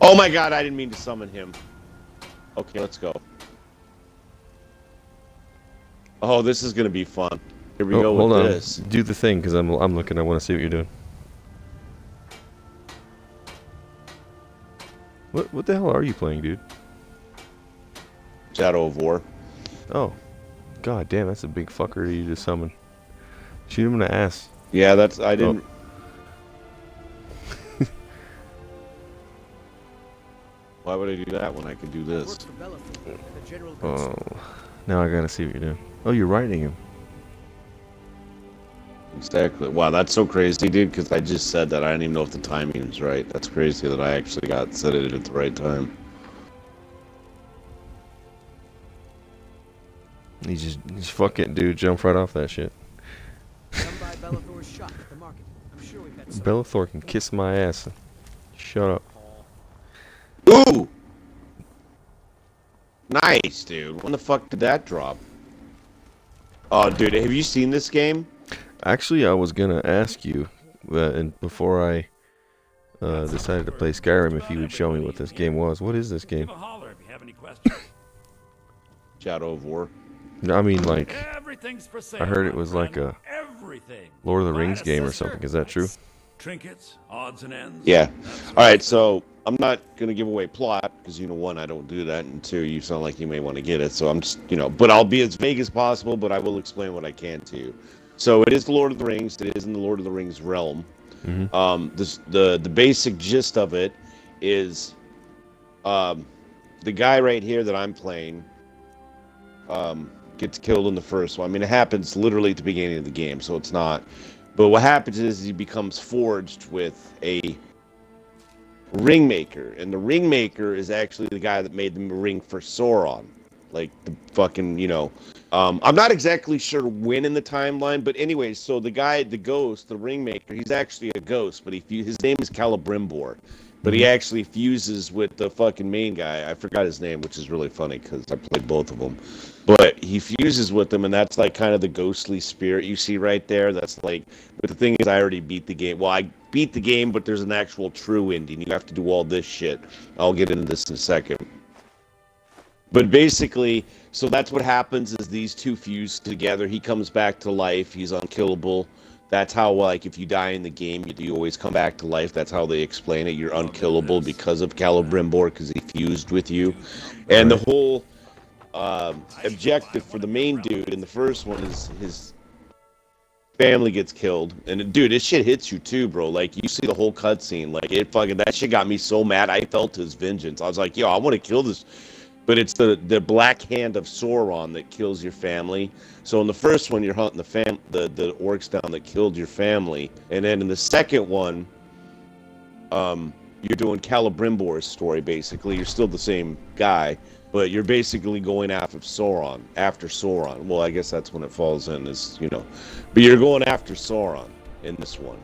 Oh my god, I didn't mean to summon him. Okay, let's go. Oh, this is gonna be fun. Here we Oh, go hold with on. this. Do the thing, because I'm, I'm looking. I want to see what you're doing. What, what the hell are you playing, dude? Shadow of War. Oh. God damn, that's a big fucker you just summoned. Shoot him in the ass. Yeah, that's I oh. didn't. Why would I do that when I could do this? Oh. Now I gotta see what you're doing. Oh, you're writing him. Exactly. Wow, that's so crazy, dude. Because I just said that I didn't even know if the timing was right. That's crazy that I actually got set it at the right time. He just, just fuck it, dude. Jump right off that shit. Come by Belethor's shop at the market. I'm sure we've got some. Belethor can kiss my ass. Shut up. Ooh. Nice, dude. When the fuck did that drop? Oh, dude, have you seen this game? Actually, I was gonna ask you, uh, and before I uh, decided to play Skyrim, if you would show me what this game was. What is this game? Give holler if you have any questions. Shadow of War. I mean, like, Everything's for sale. I heard it was like a Lord of the Rings game or something. Is that true? Trinkets, odds and ends. Yeah. All right. So I'm not gonna give away plot because you know, one, I don't do that, and two, you sound like you may want to get it. So I'm just, you know, but I'll be as vague as possible, but I will explain what I can to you. So it is the Lord of the Rings. It is in the Lord of the Rings realm. Mhm. Um, this the the basic gist of it is, um, the guy right here that I'm playing, um, gets killed in the first one. I mean, it happens literally at the beginning of the game, so it's not. But what happens is he becomes forged with a ringmaker, and the ringmaker is actually the guy that made the ring for Sauron, like the fucking you know. Um, I'm not exactly sure when in the timeline, but anyways, so the guy, the ghost, the ringmaker, he's actually a ghost, but he his name is Celebrimbor, but he mm-hmm. actually fuses with the fucking main guy. I forgot his name, which is really funny because I played both of them. But he fuses with them, and that's like kind of the ghostly spirit you see right there. That's like, but the thing is, I already beat the game. Well, I beat the game, but there's an actual true ending. You have to do all this shit. I'll get into this in a second. But basically, so that's what happens is these two fuse together. He comes back to life. He's unkillable. That's how like if you die in the game, you, you always come back to life. That's how they explain it. You're unkillable because of Celebrimbor because he fused with you, and the whole um, objective for the main dude in the first one is his family gets killed. And dude, this shit hits you too, bro. Like you see the whole cutscene, like it fucking that shit got me so mad. I felt his vengeance. I was like, yo, I want to kill this. But it's the the black hand of Sauron that kills your family. So in the first one, you're hunting the fam the the orcs down that killed your family, and then in the second one, um, you're doing Celebrimbor's story. Basically, you're still the same guy, but you're basically going after Sauron. After Sauron. Well, I guess that's when it falls in. Is you know, but you're going after Sauron in this one.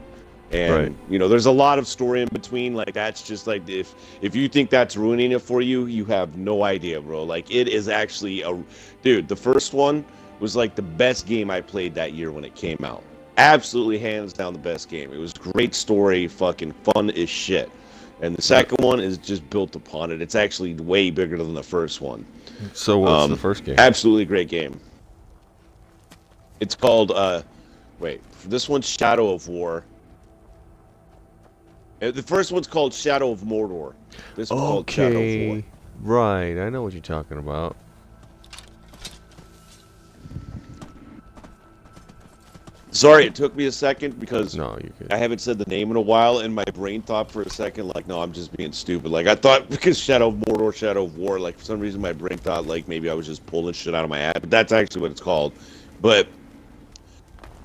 And Right. you know, there's a lot of story in between. Like that's just like if if you think that's ruining it for you, you have no idea, bro. Like it is actually a dude. The first one was like the best game I played that year when it came out. Absolutely hands down the best game. It was great story, fucking fun as shit. And the second one is just built upon it. It's actually way bigger than the first one. So what's Um, the first game? Absolutely great game. It's called uh wait, this one's Shadow of War. Uh, The first one's called Shadow of Mordor. This one's called Shadow of War. Okay, right. I know what you're talking about. Sorry, it took me a second because No. I haven't said the name in a while, and my brain thought for a second, like, no, I'm just being stupid. Like, I thought because Shadow of Mordor, Shadow of War, like, for some reason my brain thought, like, maybe I was just pulling shit out of my ass. But that's actually what it's called. But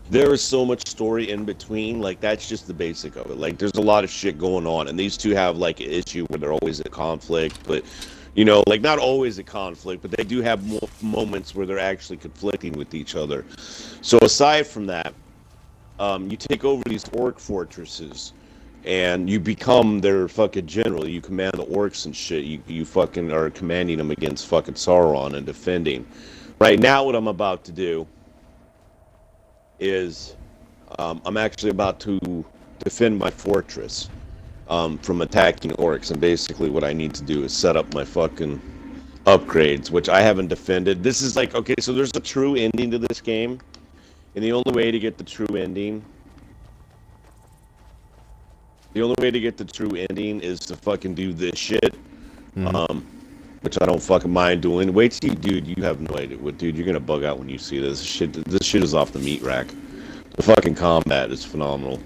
there is so much story in between. Like, that's just the basic of it. Like, there's a lot of shit going on, and these two have, like, an issue where they're always at conflict. But, you know, like, not always at conflict, but they do have mo- moments where they're actually conflicting with each other. So, aside from that, um, you take over these orc fortresses and you become their fucking general. You command the orcs and shit. You, you fucking are commanding them against fucking Sauron and defending. Right now, what I'm about to do is um, I'm actually about to defend my fortress um, from attacking orcs. And basically, what I need to do is set up my fucking upgrades, which I haven't defended. This is like, okay, so there's a true ending to this game. And the only way to get the true ending, the only way to get the true ending is to fucking do this shit. Um, which I don't fucking mind doing. Wait till you, dude. You have no idea what, dude. You're gonna bug out when you see this shit. This shit is off the meat rack. The fucking combat is phenomenal,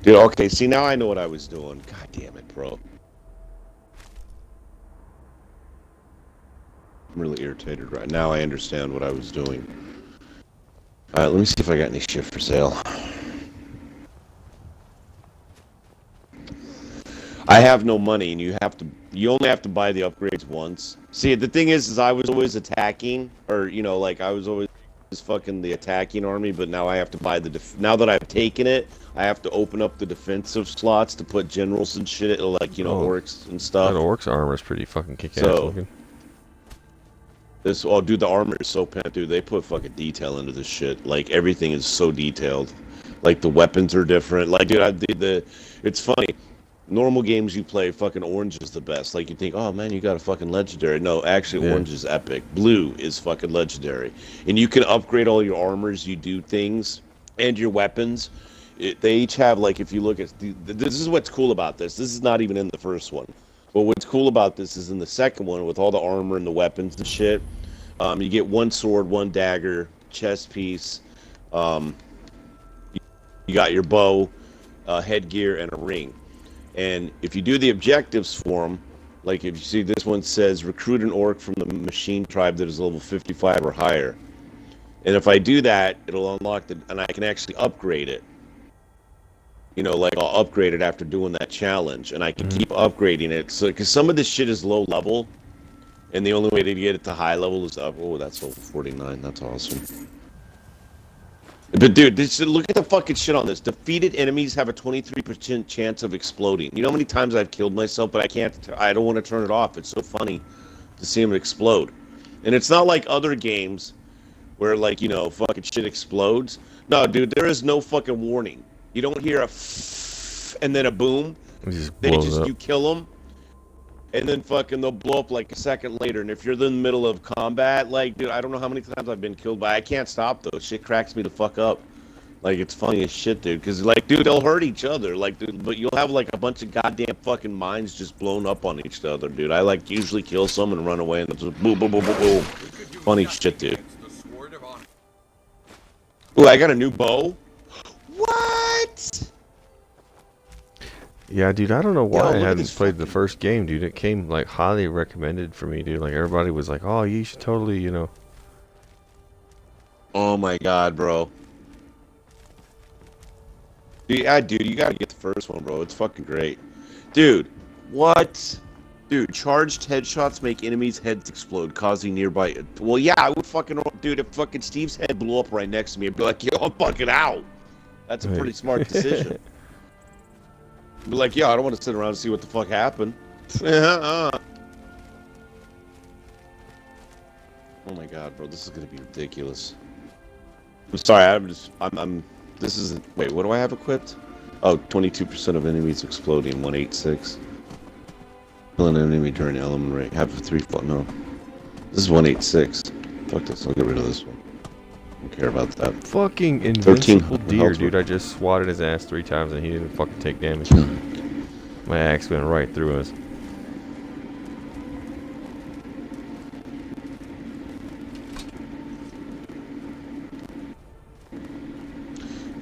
dude. Okay, see now I know what I was doing. God damn it, bro. I'm really irritated right now. I understand what I was doing. Alright, let me see if I got any shit for sale. I have no money, and you have to. You only have to buy the upgrades once. See, the thing is, is I was always attacking, or you know, like I was always fucking the attacking army, but now I have to buy the. Def- now that I've taken it, I have to open up the defensive slots to put generals and shit, like you know, Oh. orcs and stuff. That orc's armor is pretty fucking kick-ass So- looking. This, oh, dude, the armor is so pent, dude. They put fucking detail into this shit. Like everything is so detailed. Like the weapons are different. Like, dude, I did the. It's funny. Normal games you play, fucking orange is the best. Like you think, oh man, you got a fucking legendary. No, actually, Yeah. orange is epic. Blue is fucking legendary, and you can upgrade all your armors. You do things and your weapons. It, they each have like, if you look at the, this is what's cool about this. This is not even in the first one. But what's cool about this is in the second one, with all the armor and the weapons and shit, um, you get one sword, one dagger, chest piece. Um, you, you got your bow, uh, headgear, and a ring. And if you do the objectives for them, like if you see this one says recruit an orc from the machine tribe that is level 55 or higher. And if I do that, it'll unlock the, and I can actually upgrade it. You know, like I'll upgrade it after doing that challenge, and I can mm-hmm. keep upgrading it. So, because some of this shit is low level, and the only way to get it to high level is up. Oh, that's level 49. That's awesome. But dude, this, look at the fucking shit on this. Defeated enemies have a 23% chance of exploding. You know how many times I've killed myself, but I can't. I don't want to turn it off. It's so funny to see them explode. And it's not like other games where like you know fucking shit explodes. No, dude, there is no fucking warning. You don't hear a and then a boom. Just They just up. you kill them, and then fucking they'll blow up like a second later. And if you're in the middle of combat, like dude, I don't know how many times I've been killed, but I can't stop though. Shit cracks me the fuck up. Like it's funny as shit, dude. Because like, dude, they'll hurt each other. Like, dude, but you'll have like a bunch of goddamn fucking mines just blown up on each other, dude. I like usually kill some and run away, and it's just boom, boom, boom, boom, boom. Funny shit, dude. Ooh, I got a new bow. What? Yeah, dude, I don't know why Yo, I hadn't played the first game, dude. It came like highly recommended for me, dude. Like everybody was like, "Oh, you should totally," you know. Oh my god, bro. Dude, Yeah, dude, you gotta get the first one, bro. It's fucking great. Dude, what? Dude, charged headshots make enemies' heads explode, causing nearby. Well, yeah, I would fucking. Dude, if fucking Steve's head blew up right next to me, I'd be like, yo, I'm fucking out. That's a pretty smart decision. Be like, yo, I don't want to sit around and see what the fuck happened. Oh my god, bro, this is gonna be ridiculous. I'm sorry, I'm just, I'm, I'm, this isn't, wait, what do I have equipped? Oh, 22% of enemies exploding, 186. Kill an enemy during element rate, half of three, foot, no. This is 186. Fuck this, I'll get rid of this one. Don't care about that. Fucking invincible deer, dude. I just swatted his ass three times and he didn't fucking take damage. Hmm. My axe went right through us.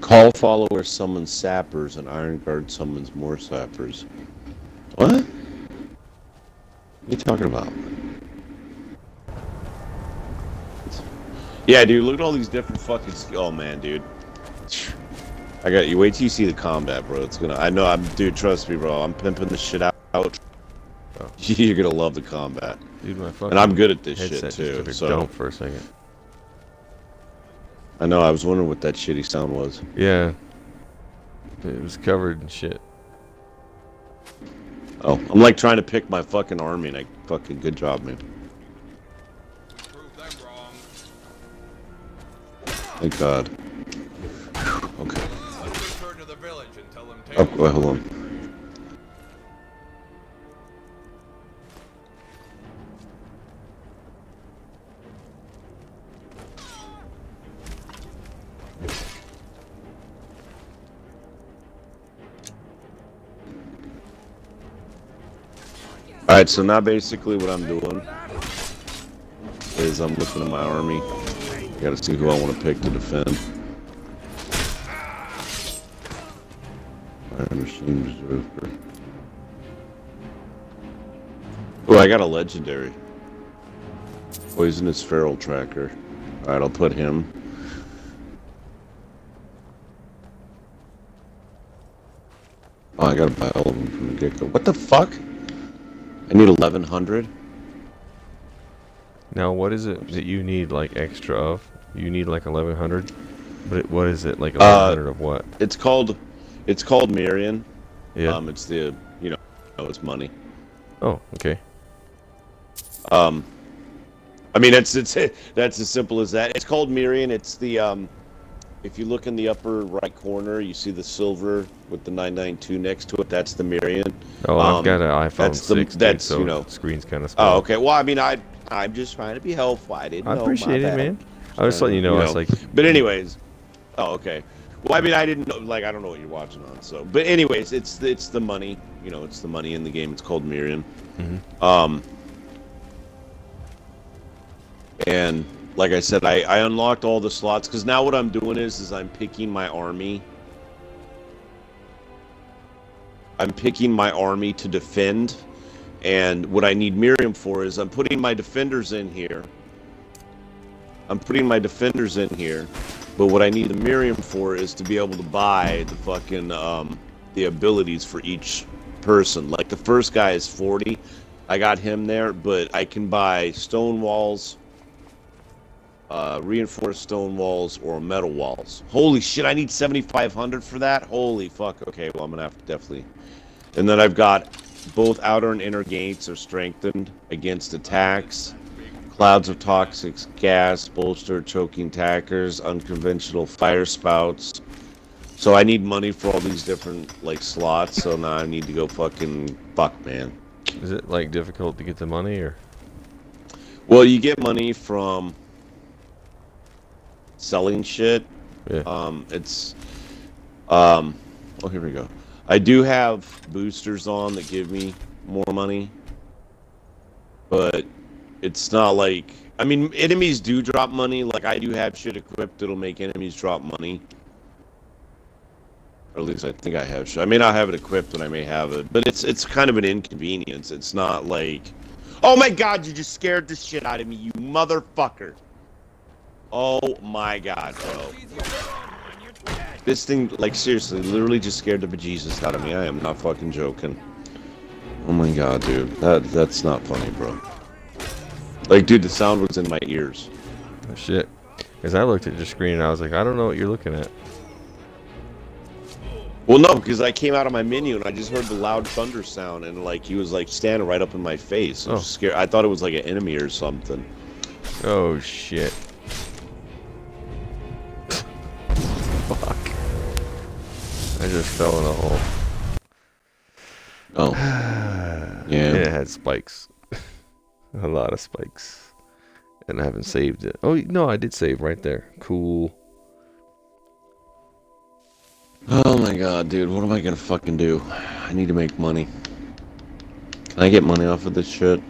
Call follower summons sappers, and Iron Guard summons more sappers. What? What are you talking about? Yeah, dude, look at all these different fucking. Oh man, dude. I got you. Wait till you see the combat, bro. It's gonna. I know. I'm, dude. Trust me, bro. I'm pimping this shit out. You're gonna love the combat. Dude, my and I'm good at this shit too. So for a second. I know. I was wondering what that shitty sound was. Yeah. It was covered in shit. Oh, I'm like trying to pick my fucking army, and I fucking good job, man. Thank God. Okay. Oh, wait, hold on. Alright, so now basically what I'm doing is I'm looking at my army. Gotta see who I want to pick to defend. Iron Machine Berserker. Oh, I got a legendary. Poisonous Feral Tracker. Alright, I'll put him. Oh, I gotta buy all of them from the get-go. What the fuck? I need 1100? Now, what is it that you need like extra of? You need like 1100? But it, what is it like 1100 of what? It's called, it's called Mirian. Yeah. Um, it's the, you know, oh, it's money. Oh, okay. Um, I mean, it's it's that's as simple as that. It's called Mirian. It's the um, if you look in the upper right corner, you see the silver with the 992 next to it. That's the Mirian. Oh, I've Um, got an iPhone that's the 6, dude, that's so you know. screen's kind of small. Oh, okay. Well, I mean, I I'm just trying to be helpful. I didn't. I appreciate it, bad. man. I was letting you know, I was like- But anyways, oh okay. Well, I mean, I didn't know. Like, I don't know what you're watching on. So, but anyways, it's it's the money. You know, it's the money in the game. It's called Mirian. Mhm. Um. And like I said, I, I unlocked all the slots because now what I'm doing is is I'm picking my army. I'm picking my army to defend, and what I need Mirian for is I'm putting my defenders in here. I'm putting my defenders in here, but what I need the Mirian for is to be able to buy the fucking um, the abilities for each person. Like the first guy is 40, I got him there, but I can buy stone walls, uh, reinforced stone walls, or metal walls. Holy shit! I need 7,500 for that. Holy fuck! Okay, well I'm gonna have to definitely. And then I've got both outer and inner gates are strengthened against attacks. Clouds of toxic gas, bolster choking tackers, unconventional fire spouts, So I need money for all these different like slots. So now I need to go fucking fuck, man. Is it like difficult to get the money or? Well, you get money from selling shit. Yeah. Um, it's um. Oh, here we go. I do have boosters on that give me more money, but it's not like I mean enemies do drop money. Like I do have shit equipped that'll make enemies drop money. Or at least I think I have. shit. I may not have it equipped, and I may have it, but it's it's kind of an inconvenience. It's not like, oh my god, you just scared the shit out of me, you motherfucker. Oh my god, bro. This thing, like seriously, literally just scared the bejesus out of me. I am not fucking joking. Oh my god, dude, that that's not funny, bro. Like, dude, the sound was in my ears. Oh, shit. Because I looked at your screen and I was like, I don't know what you're looking at. Well, no, because I came out of my menu and I just heard the loud thunder sound, and like he was like standing right up in my face. I Oh. scared. I thought it was like an enemy or something. Oh shit. Fuck. I just fell in a hole. Oh. Yeah. it had spikes. A lot of spikes. And I haven't saved it. Oh, no, I did save right there. Cool. Oh my god, dude, what am I gonna fucking do? I need to make money. Can I get money off of this shit?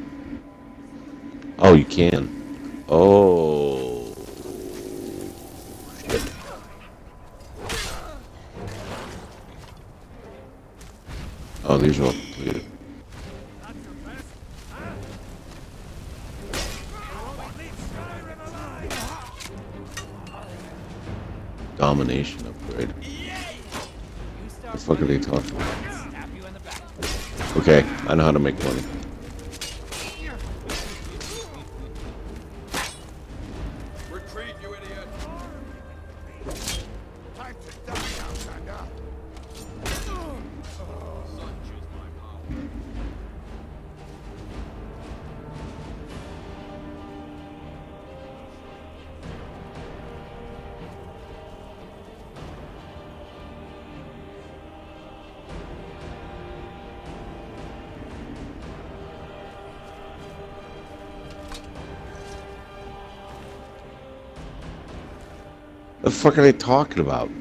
Oh, you can. Oh. Oh, these are all Domination upgrade. What the fuck are they talking about? Okay, I know how to make money. Fuck are they talking about?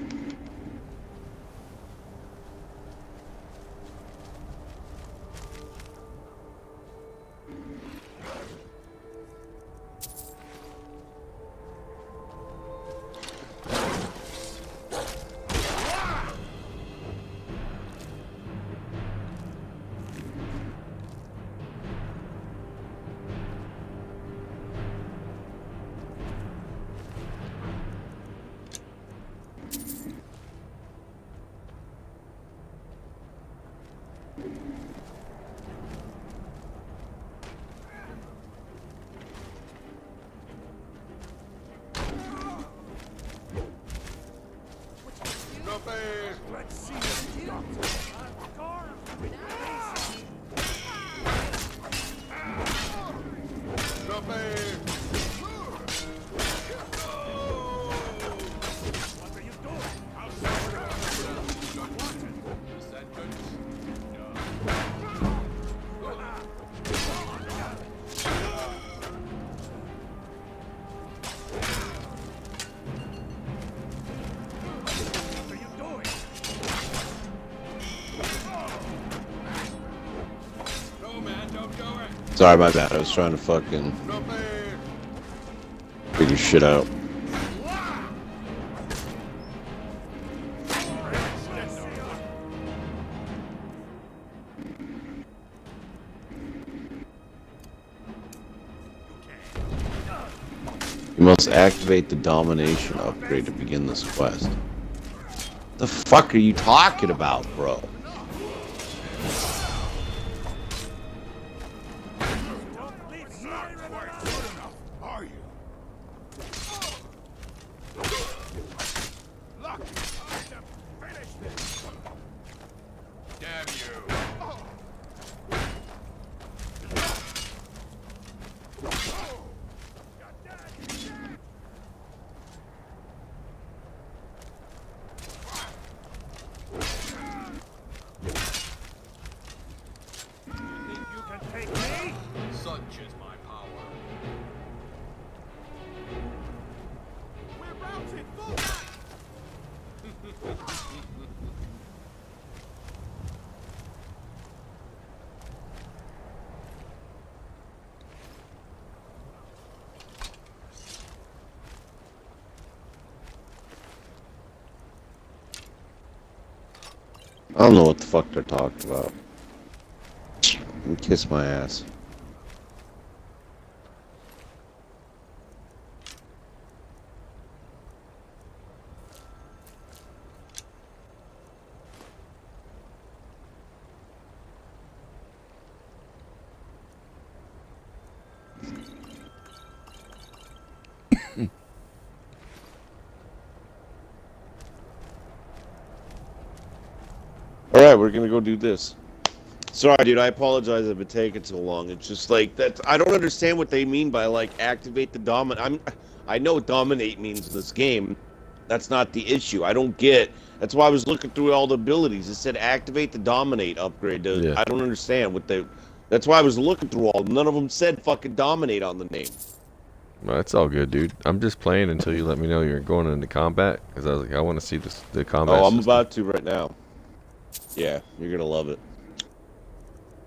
My bad. I was trying to fucking figure shit out. You must activate the domination upgrade to begin this quest. The fuck are you talking about, bro? I don't know what the fuck they're talking about. Kiss my ass. Go do this. Sorry, dude. I apologize if it taking so long. It's just like that. I don't understand what they mean by like activate the dominate. I'm. I know what dominate means in this game. That's not the issue. I don't get. That's why I was looking through all the abilities. It said activate the dominate upgrade. To, Yeah. I don't understand what they. That's why I was looking through all. None of them said fucking dominate on the name. Well, that's all good, dude. I'm just playing until you let me know you're going into combat. Because I was like, I want to see this, the combat. Oh, I'm system. about to right now. Yeah, you're gonna love it.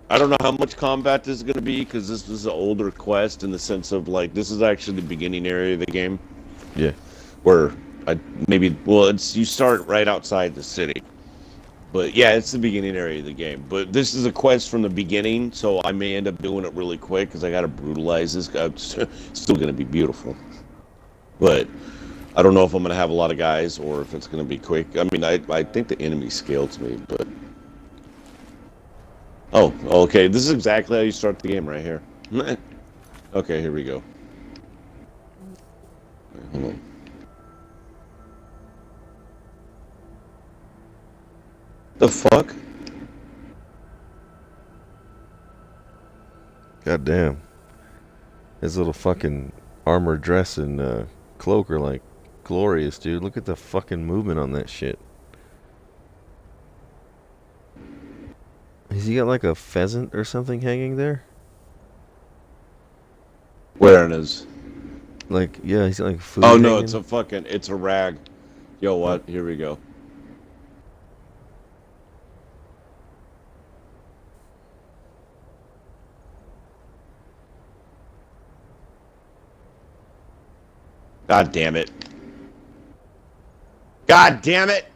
I don't know how much combat this is gonna be because this is an older quest in the sense of like this is actually the beginning area of the game. Yeah. Where I maybe well it's you start right outside the city. But yeah, it's the beginning area of the game. But this is a quest from the beginning, so I may end up doing it really quick because I gotta brutalize this guy. It's still gonna be beautiful. But I don't know if I'm gonna have a lot of guys or if it's gonna be quick. I mean, I I think the enemy scaled me, but oh, okay. This is exactly how you start the game right here. okay, here we go. Wait, hold on. The fuck? God damn. His little fucking armor dress and uh, cloak are like glorious, dude. Look at the fucking movement on that shit. Has he got like a pheasant or something hanging there? Where it is? Like, yeah, he's got like food. Oh no, hanging. it's a fucking it's a rag. Yo, what? Oh. Here we go. God damn it. God damn it.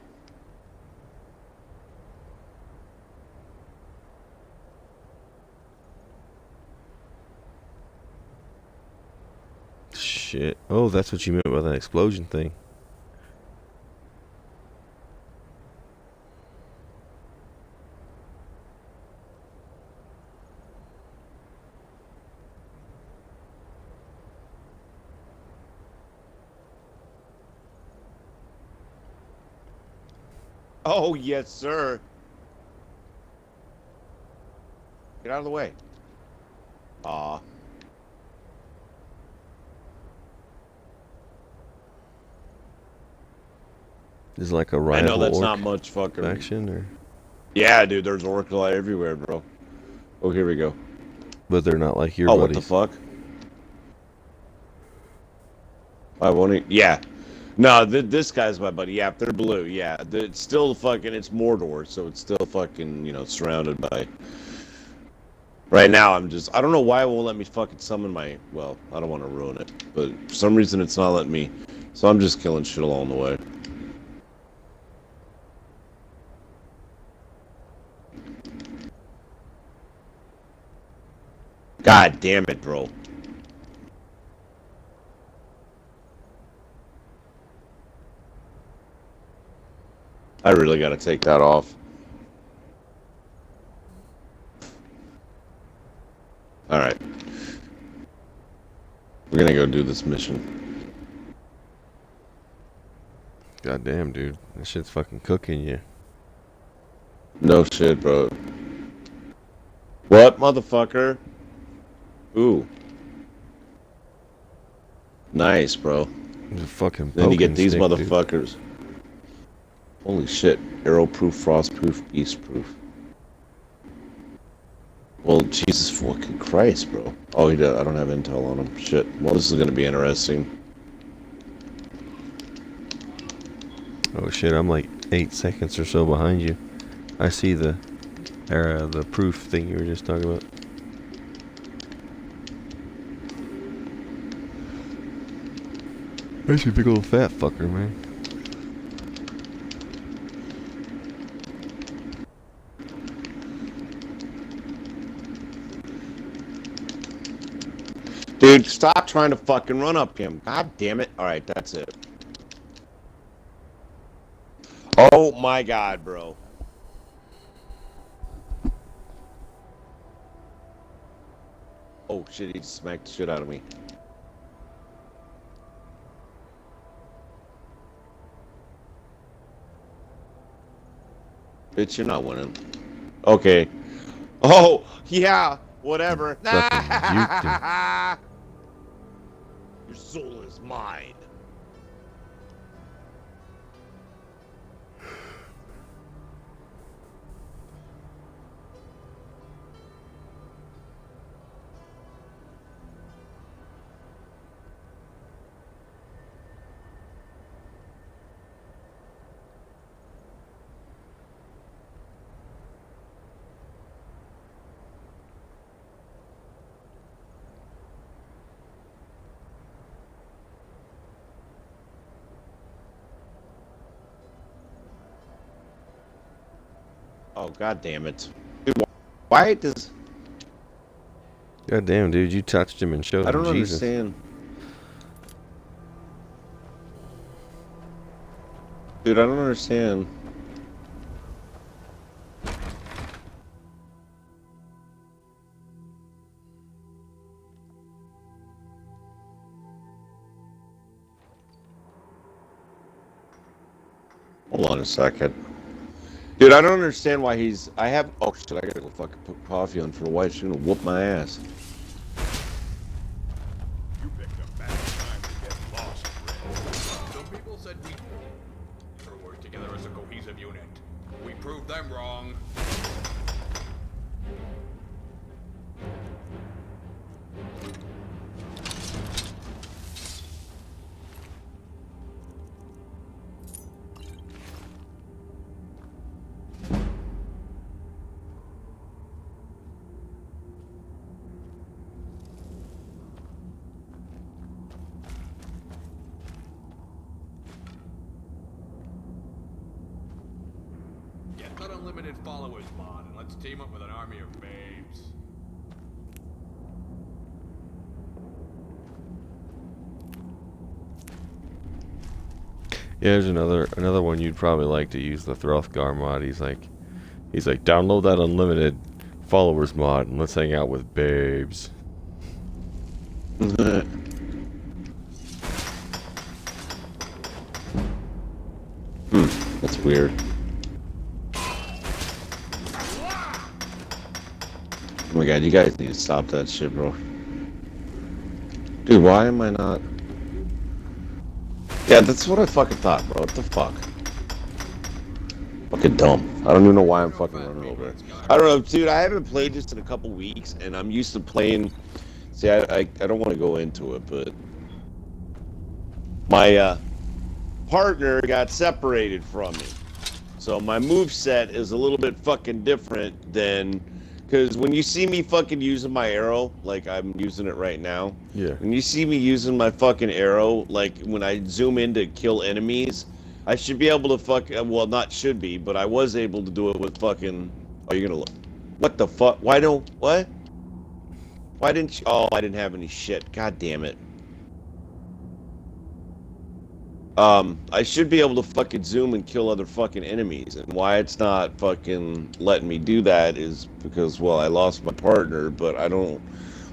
Shit. Oh, that's what you meant by that explosion thing. Oh yes, sir. Get out of the way. Aw. Is like a rival I know that's not much fucking faction, or Yeah, dude, there's Orca everywhere, bro. Oh, here we go. but they're not like your oh, what the fuck? I won't. e- Yeah. No, th- this guy's my buddy. Yeah, they're blue. Yeah, it's still fucking. It's Mordor, so it's still fucking. You know, surrounded by. Right now, I'm just. I don't know why it won't let me fucking summon my. Well, I don't want to ruin it, but for some reason it's not letting me. So I'm just killing shit along the way. God damn it, bro. I really gotta take that off. Alright. We're gonna go do this mission. God damn, dude. That shit's fucking cooking you. No shit, bro. What, motherfucker? Ooh. Nice, bro. A fucking Then you get these stick, dude. motherfuckers. Holy shit. Arrow proof, frost proof, beast proof. Well, Jesus fucking Christ, bro. Oh, he does. I don't have intel on him. Shit. Well, this is gonna be interesting. Oh shit, I'm like eight seconds or so behind you. I see the era, the proof thing you were just talking about. You a big old fat fucker, man. Dude, stop trying to fucking run up him. God damn it. Alright, that's it. Oh my god, bro. Oh shit, he smacked the shit out of me. Bitch, you're not winning. Okay. Oh, yeah, whatever. Fucking Your soul is mine. God damn it. Dude, why does God damn, dude, you touched him and showed him I don't him Jesus. understand. Dude, I don't understand. Hold on a second. Dude, I don't understand why he's. I have. Oh shit! I gotta go fucking put coffee on for the wife. She's gonna whoop my ass. There's another another one you'd probably like to use the Throthgar mod. He's like, he's like, download that unlimited followers mod and let's hang out with babes. Hmm, that's weird. Oh my god, you guys need to stop that shit, bro. Dude, why am I not? Yeah, that's what I fucking thought, bro. What the fuck? Fucking dumb. I don't even know why I'm fucking running over it. I don't know, dude. I haven't played this in a couple weeks, and I'm used to playing. See, I I, I don't want to go into it, but my uh, partner got separated from me, so my move set is a little bit fucking different than. Because when you see me fucking using my arrow, like I'm using it right now, Yeah. when you see me using my fucking arrow, like when I zoom in to kill enemies, I should be able to fuck. uh, Well, not should be, but I was able to do it with fucking. Oh, you're gonna look. What the fuck? Why don't what? Why didn't you? Oh, I didn't have any shit. God damn it. Um, I should be able to fucking zoom and kill other fucking enemies, and why it's not fucking letting me do that is because, well, I lost my partner, but I don't.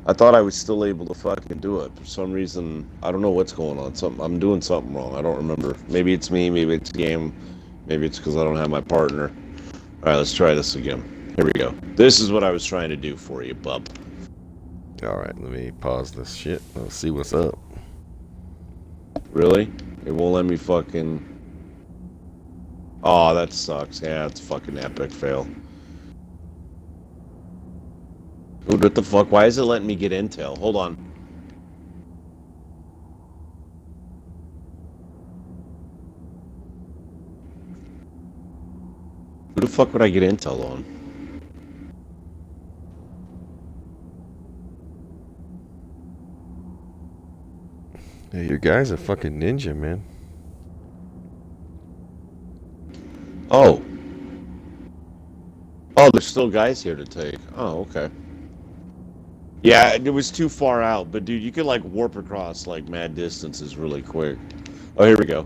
I thought I was still able to fucking do it. For some reason, I don't know what's going on. Something I'm doing something wrong. I don't remember. Maybe it's me. Maybe it's the game. Maybe it's because I don't have my partner. All right, let's try this again. Here we go. This is what I was trying to do for you, bub. All right, let me pause this shit. Let's see what's up. Really? It won't let me fucking. Oh, that sucks. Yeah, it's fucking epic fail. Dude, what the fuck? Why is it letting me get intel? Hold on. Who the fuck would I get intel on? Hey, your guy's a fucking ninja, man. Oh. Oh, there's still guys here to take. Oh, okay. Yeah, it was too far out, but dude, you could like warp across like mad distances really quick. Oh, here we go.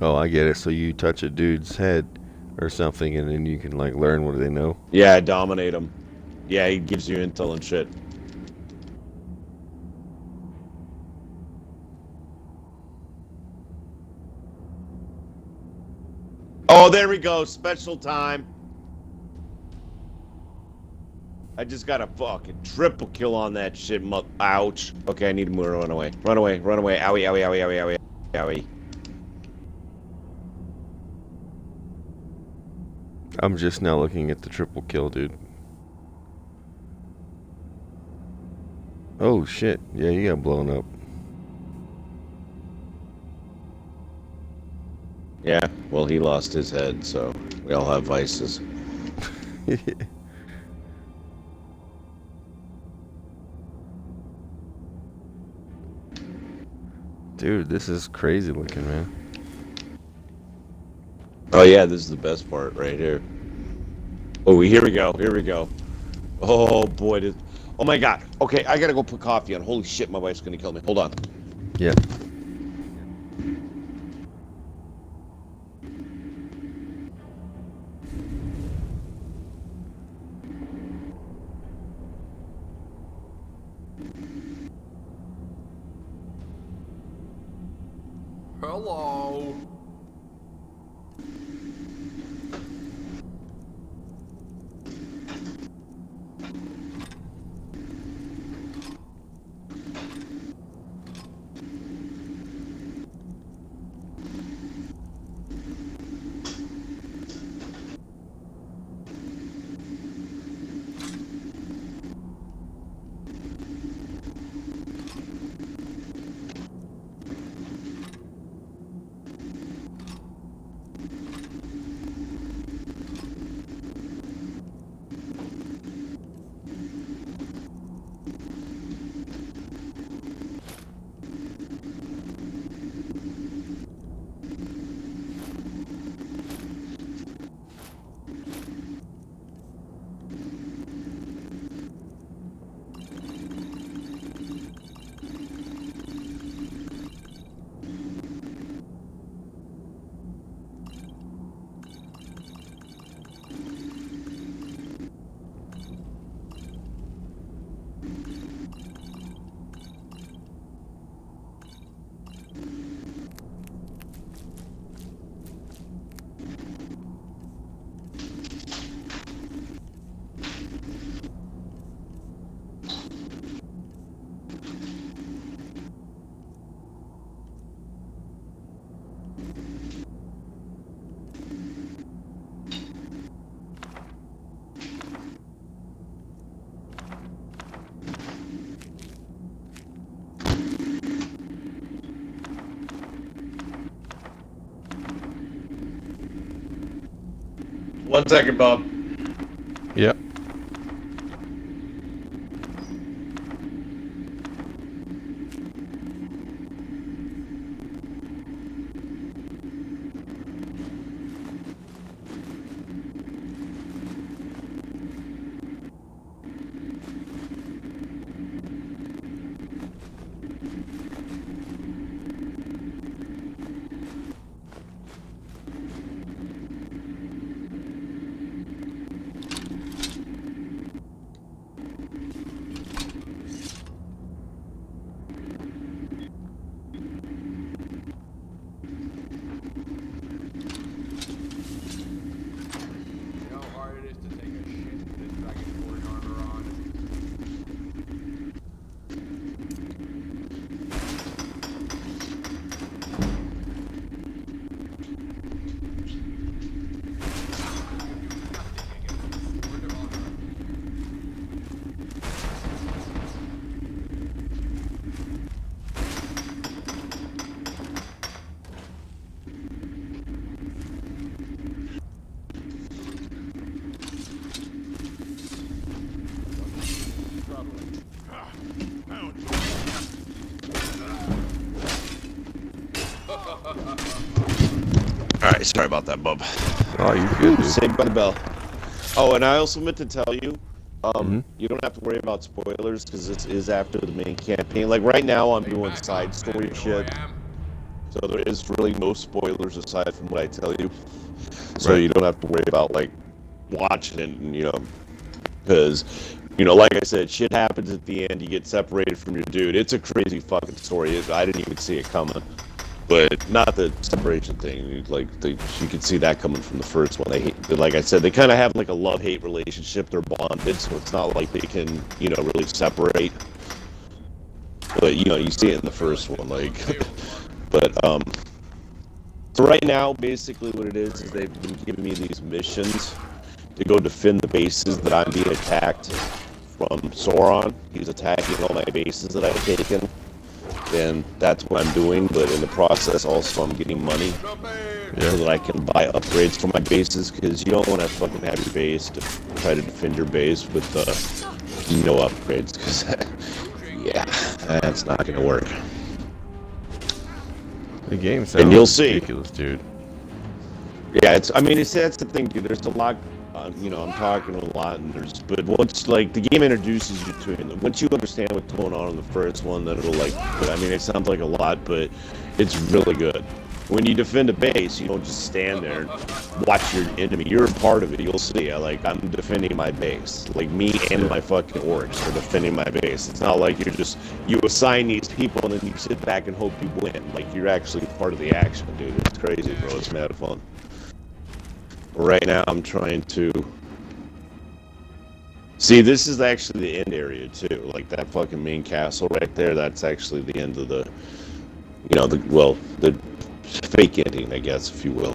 Oh, I get it. So you touch a dude's head or something, and then you can like learn what they know. Yeah, dominate him. Yeah, he gives you intel and shit. Oh, there we go. Special time. I just got a fucking triple kill on that shit. Ouch. Okay, I need to move. Run away. Run away. Run away. Owie, owie, owie, owie, owie, owie. I'm just now looking at the triple kill, dude. Oh shit! Yeah, you got blown up. Yeah, well, he lost his head, so we all have vices. Dude, this is crazy looking, man. Oh yeah, this is the best part right here. Oh, here we go. Here we go. Oh boy, this... oh my god. Okay, I gotta go put coffee on. Holy shit, my wife's gonna kill me. Hold on. Yeah. Hello. One second, Bob. Saved by the bell. Oh, and I also meant to tell you, um, Mm-hmm. you don't have to worry about spoilers because this is after the main campaign. Like right now, I'm doing side story shit, so there is really no spoilers aside from what I tell you. So Right. you don't have to worry about like watching it, and, you know, because you know, like I said, shit happens at the end. You get separated from your dude. It's a crazy fucking story. I didn't even see it coming. Not the separation thing. Like the, you could see that coming from the first one. They, hate, like I said, they kind of have like a love-hate relationship. They're bonded, so it's not like they can, you know, really separate. But you know, you see it in the first one, like. but um. So right now, basically, what it is is they've been giving me these missions to go defend the bases that I'm being attacked from Sauron. He's attacking all my bases that I've taken. And that's what I'm doing, but in the process also I'm getting money so that I can buy upgrades for my bases because you don't want to fucking have your base to try to defend your base with uh, no upgrades because yeah, that's not gonna work. The game sounds And you'll see. ridiculous, dude. Yeah, it's. I mean, it's that's the thing, dude. There's a lot. You know, I'm talking a lot, and there's. But once like the game introduces you to it, once you understand what's going on in the first one, then it'll like. I mean, it sounds like a lot, but it's really good. When you defend a base, you don't just stand there and watch your enemy. You're a part of it. You'll see. I, like I'm defending my base. Like me and my fucking orcs are defending my base. It's not like you're just you assign these people and then you sit back and hope you win. Like you're actually part of the action, dude. It's crazy, bro. It's mad fun. Right now, I'm trying to see. This is actually the end area too. Like that fucking main castle right there. That's actually the end of the, you know, the well, the fake ending, I guess, if you will.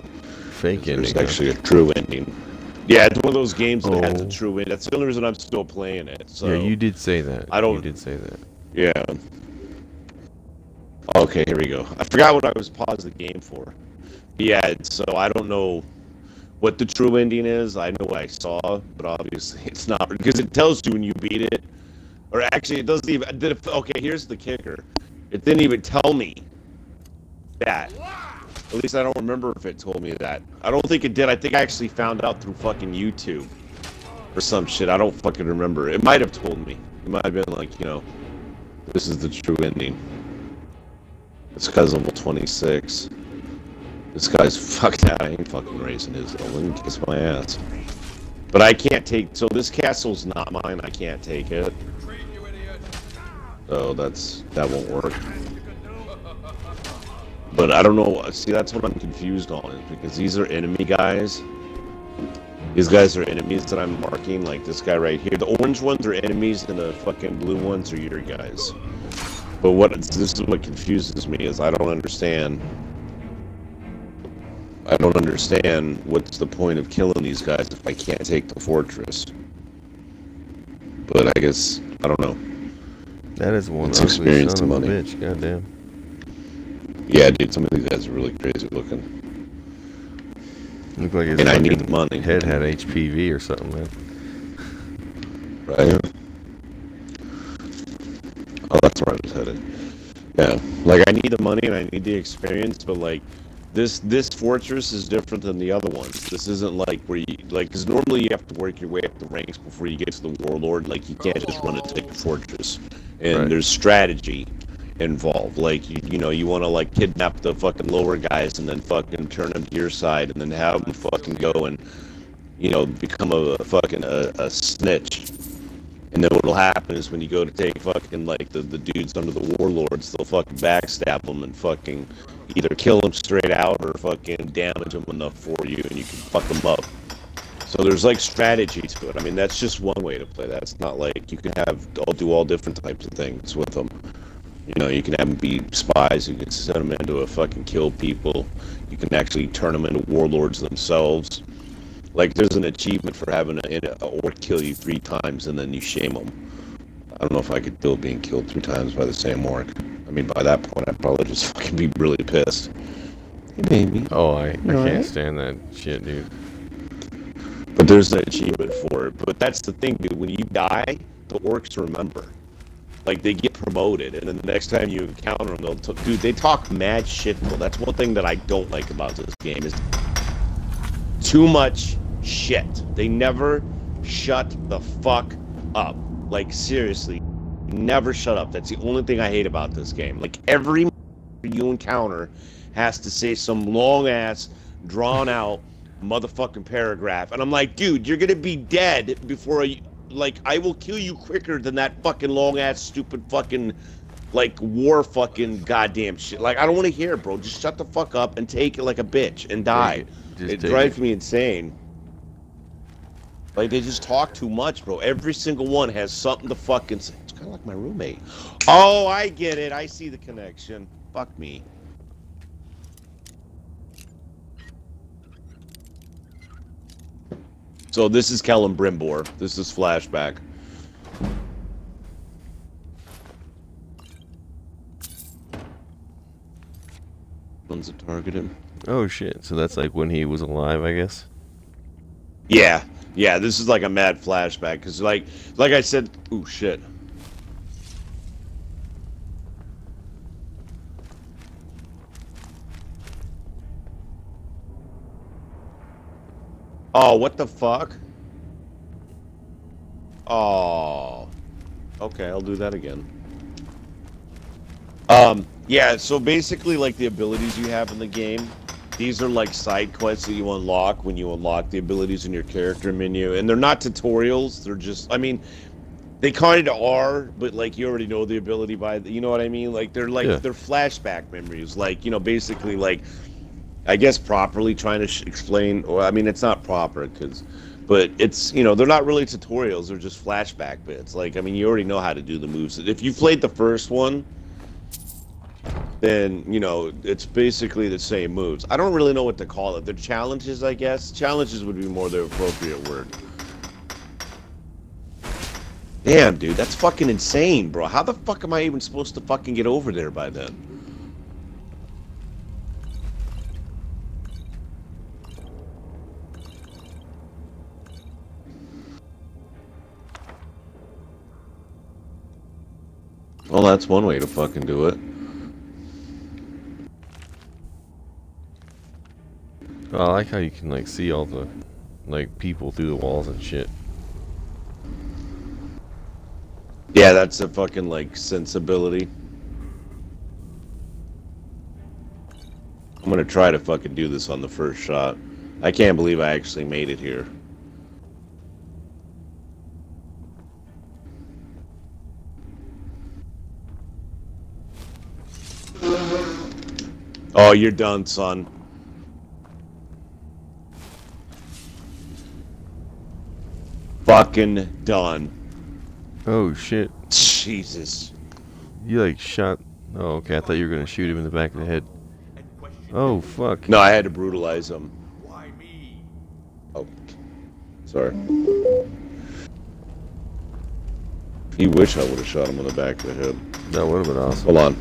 Fake There's ending. huh? actually a true ending. Yeah, it's one of those games that has a Oh. true end. That's the only reason I'm still playing it. So yeah, you did say that. I don't- You did say that. yeah. Okay, here we go. I forgot what I was paused the game for. Yeah, so I don't know what the true ending is. I know what I saw, but obviously it's not because it tells you when you beat it. Or actually, it doesn't even. Okay, here's the kicker. It didn't even tell me that. At least I don't remember if it told me that. I don't think it did. I think I actually found out through fucking YouTube or some shit. I don't fucking remember. It might have told me. It might have been like, you know, this is the true ending. Guy's level 26. This guy's fucked out. I ain't fucking raising his can kiss my ass. But I can't take. So this castle's not mine. I can't take it. So that's that won't work. But I don't know. See, that's what I'm confused on is because these are enemy guys. These guys are enemies that I'm marking, like this guy right here. The orange ones are enemies, and the fucking blue ones are your guys. But what this is what confuses me is I don't understand. I don't understand what's the point of killing these guys if I can't take the fortress. But I guess I don't know. That is one ugly experience son to of a money. bitch. Goddamn. Yeah, dude, some of these guys are really crazy looking. Look like his And I need the money. head had HPV or something, man. Right. Oh, that's where I was headed. Yeah, like I need the money and I need the experience, but like this this fortress is different than the other ones. This isn't like where you like because normally you have to work your way up the ranks before you get to the warlord. Like you can't just run and take the fortress, and Right. there's strategy involved. Like you you know you want to like kidnap the fucking lower guys and then fucking turn them to your side and then have them fucking go and you know become a, fucking a, a snitch. And then what'll happen is when you go to take fucking like the, the dudes under the warlords, they'll fucking backstab them and fucking either kill them straight out or fucking damage them enough for you and you can fuck them up. So there's like strategy to it. I mean, that's just one way to play that. It's not like you can have all do all different types of things with them. You know, you can have them be spies. You can send them into a fucking kill people. You can actually turn them into warlords themselves. Like there's an achievement for having a, a orc kill you three times and then you shame them. I don't know if I could deal with being killed three times by the same orc. I mean, by that point, I'd probably just fucking be really pissed. Hey, baby. Oh, I, I can't alright? stand that shit, dude. But there's an achievement for it. But that's the thing, dude. When you die, the orcs remember. Like they get promoted, and then the next time you encounter them, they'll t- dude. They talk mad shit. Though. That's one thing that I don't like about this game is too much shit. They never shut the fuck up. Like seriously, never shut up. That's the only thing I hate about this game. Like every you encounter has to say some long ass, drawn out motherfucking paragraph, and I'm like, dude, you're gonna be dead before I, like, I will kill you quicker than that fucking long ass, stupid fucking, like, war fucking goddamn shit. Like, I don't want to hear, it, bro. Just shut the fuck up and take it like a bitch and die. Just it drives it. me insane. Like they just talk too much, bro. Every single one has something to fucking say. It's kind of like my roommate. Oh, I get it. I see the connection. Fuck me. So this is Celebrimbor. This is flashback. One's a targeted. Oh shit! So that's like when he was alive, I guess. Yeah, yeah. This is like a mad flashback because, like, like I said, ooh shit. Oh, what the fuck? Oh. Okay, I'll do that again. Um, yeah, so basically, like, the abilities you have in the game, these are, like, side quests that you unlock when you unlock the abilities in your character menu. And they're not tutorials, they're just, I mean, they kind of are, but, like, you already know the ability by, the, you know what I mean? Like, they're, like, Yeah. they're flashback memories. Like, you know, basically, like, I guess properly trying to sh- explain, or I mean, it's not proper because, but it's you know they're not really tutorials; they're just flashback bits. Like I mean, you already know how to do the moves. If you played the first one, then you know it's basically the same moves. I don't really know what to call it. They're challenges, I guess. Challenges would be more the appropriate word. Damn, dude, that's fucking insane, bro. How the fuck am I even supposed to fucking get over there by then? Well, that's one way to fucking do it. I like how you can like see all the like people through the walls and shit. Yeah, that's a fucking like sensibility. I'm gonna try to fucking do this on the first shot. I can't believe I actually made it here. Oh, you're done, son. Fucking done. Oh shit! Jesus. You like shot? Oh, okay. I thought you were gonna shoot him in the back of the head. Oh fuck! No, I had to brutalize him. Why me? Oh, sorry. You wish I would have shot him in the back of the head. That would have been awesome. Hold on.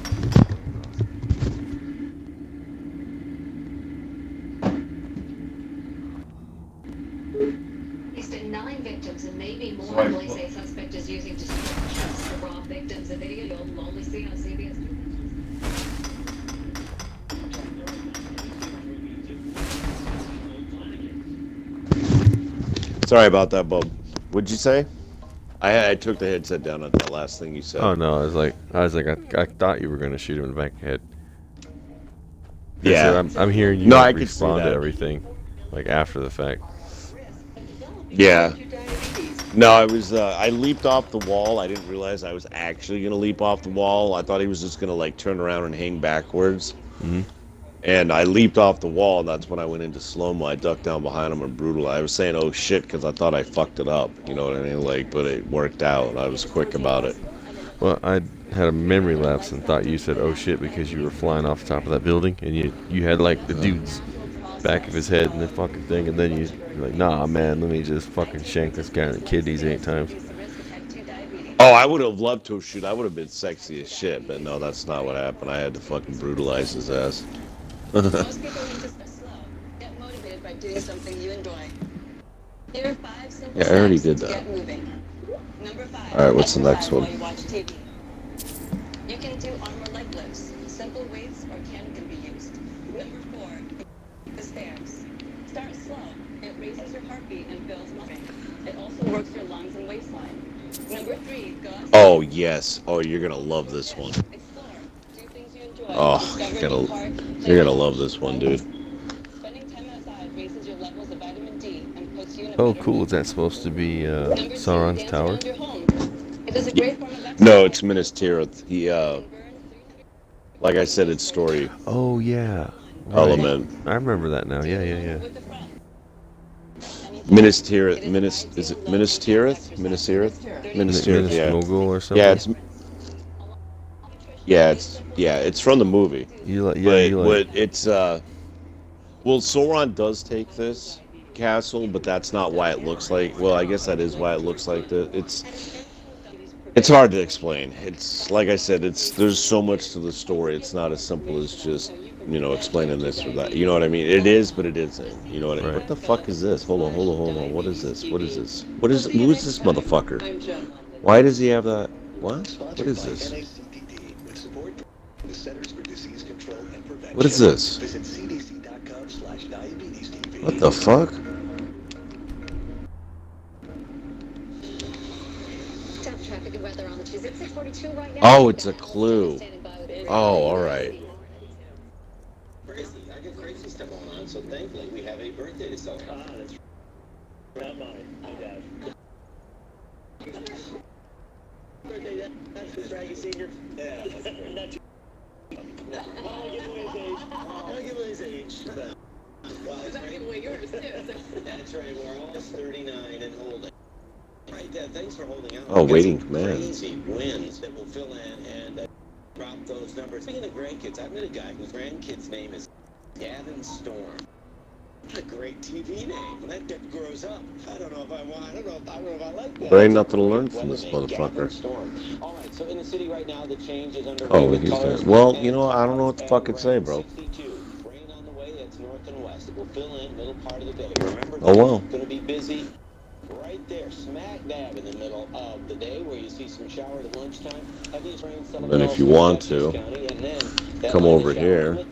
He's been nine victims and maybe more. Police say suspect is using distractions to rob victims. A video you'll only see on CBS. Sorry about that, Bob. What'd you say? I, I took the headset down at that last thing you said. Oh no! I was like, I was like, I, I thought you were gonna shoot him in the back of the head. Yeah. I'm, I'm hearing you No, I could respond to everything, like after the fact. Yeah. No, I was. Uh, I leaped off the wall. I didn't realize I was actually gonna leap off the wall. I thought he was just gonna like turn around and hang backwards. Mhm. And I leaped off the wall, and that's when I went into slow mo. I ducked down behind him and brutal. I was saying, "Oh shit," because I thought I fucked it up. You know what I mean? Like, but it worked out. I was quick about it. Well, I had a memory lapse and thought you said "oh shit" because you were flying off the top of that building and you you had like the uh-huh. dude's back of his head and the fucking thing, and then you you're like, "Nah, man, let me just fucking shank this guy in the kidneys eight times." Oh, I would have loved to have shoot. I would have been sexy as shit, but no, that's not what happened. I had to fucking brutalize his ass. Yeah, I already did that. All right, what's the next one? You. Can do armor leg lifts. Simple weights or can can be used. Number four. The stairs. Start slow. senses your heartbeat and fills muscle. It also works your lungs and waistline. Number three, Gus. Oh yes. Oh, you're gonna love this one. Oh, you're gonna you're gonna love this one, dude. Spending time outside raises your levels of vitamin D and puts you in a Oh, cool. Is that supposed to be uh, Sauron's tower? It is a great form of No, it's Minas Tirith. He uh, like I said, it's story Oh yeah. element. I remember that now. Yeah, yeah, yeah. Minas Tirith. Minas is it Minas Tirith? Minas Tirith? Minas Tirith. Yeah. Mogul or something. Yeah, it's. Yeah, it's yeah, it's from the movie. You like? Yeah, but you like? what it's uh, well, Sauron does take this castle, but that's not why it looks like. Well, I guess that is why it looks like that. It's it's hard to explain. It's like I said, it's there's so much to the story. It's not as simple as just you know explaining this or that. You know what I mean? It is, but it isn't. You know what I mean? What the fuck is this? Hold on, hold on, hold on. What is this? What is this? What is who is this motherfucker? Why does he have that? What? What is this? What is this? What the fuck? Stop traffic and weather on the Zip 642 right now. Oh, it's a clue. Oh, all right. Crazy. I got crazy stuff going on, so thankfully we have a birthday to celebrate. Ah, not mine. My dad. Birthday, that's Draggy Senior. Yeah. Not too- I'll give away his age. I'll give away his age. It's Better give away yours, too. That's right. We're almost 39 and holding. Right, Dad. Thanks for holding out. Oh, waiting command. Crazy wins that will fill in and uh, drop those numbers. Speaking of grandkids, I've met a guy whose grandkid's name is Gavin Storm. What a great TV name. When that kid grows up, I don't know if I want. I don't know if I, don't know if I like that. There ain't nothing to learn from this Weather name, Gavin motherfucker. All right, so in the city right now, the change is underway. Oh, he's there. Well, you know, I don't know what the fuck to say, bro. 62. Rain on the way. That's north and west. It will fill in middle part of the day. Remember, Oh, wow. Going to be busy. Right there, smack dab in the middle of the day, where you see some showers at lunchtime. Heaviest rain Then if you want to, come over here.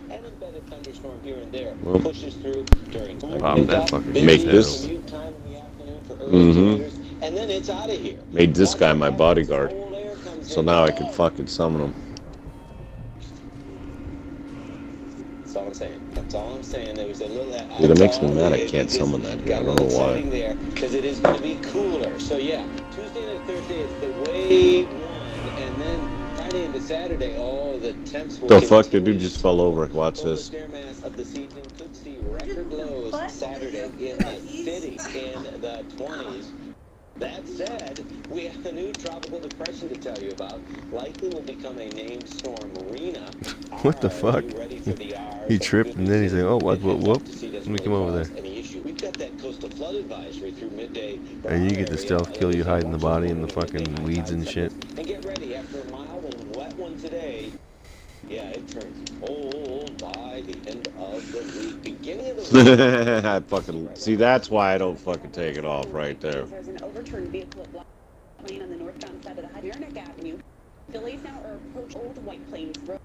Here and there Well. pushes through during Pop that Make this. time in the for Mm-hmm. and then it's out of here. Made this guy my bodyguard. So now I can fucking summon him. That's all I'm saying. That's all I'm saying. There was a little. Dude, it makes me mad I can't summon that guy. I don't know why. because it is going to be cooler. So yeah, Tuesday and Thursday is the wave Saturday, oh, the temps will The fuck? The dude just fell over. Watch this. of the season could see record lows Saturday in the city in the 20s. That said, we have a new tropical depression to tell you about. Likely will become a named storm Marina. What the fuck? he tripped and then he's like, oh, what, whoop, whoop. Let me come over there. Any issue. We've got that coastal flood advisory through midday. And you get the stealth kill, you hide in the body in the fucking weeds and shit. And get ready after a mild and wet one today. Yeah, it turns cold by the end of the week. Beginning of the week. I fucking see. That's why I don't fucking take it off right there. There's an overturned vehicle at Black Lane on the northbound side of the Hydernic Avenue. Delays now are approach Old White Plains Road.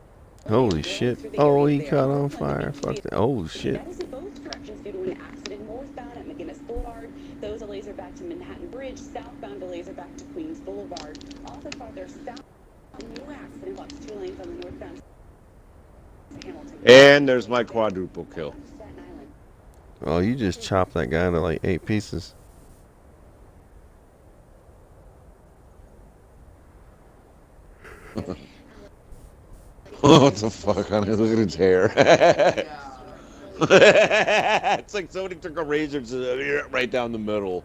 Holy shit. Oh, he caught on fire. Fuck that. Oh, shit. That is in both directions due to an accident northbound at McGuinness Boulevard. Those delays are back to Manhattan Bridge. Southbound delays are back to Queens Boulevard. Also farther south, a new accident blocks two lanes on the northbound Hamilton. And there's my quadruple kill. Oh, you just chopped that guy into like eight pieces. Oh, what the fuck, honey? Look at his hair. it's like somebody took a razor said, right down the middle.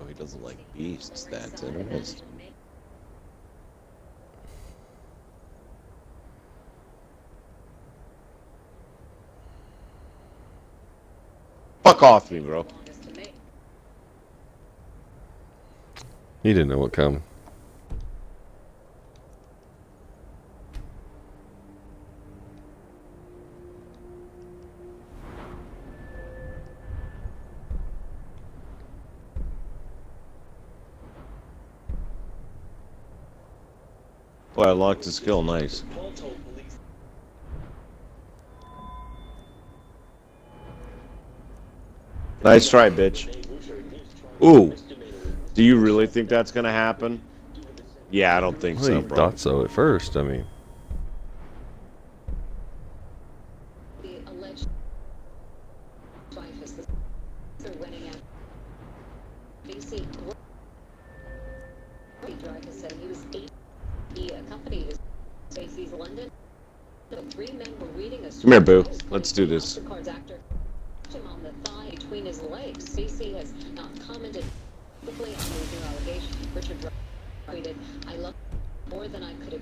Oh, he doesn't like beasts. That's interesting. Fuck off me, bro. He didn't know what coming. Boy, I locked his skill. Nice. Nice try, bitch. Ooh. Do you really think that's gonna happen? Yeah, I don't think Well, so, bro. thought so at first. I mean, The alleged wife is the they're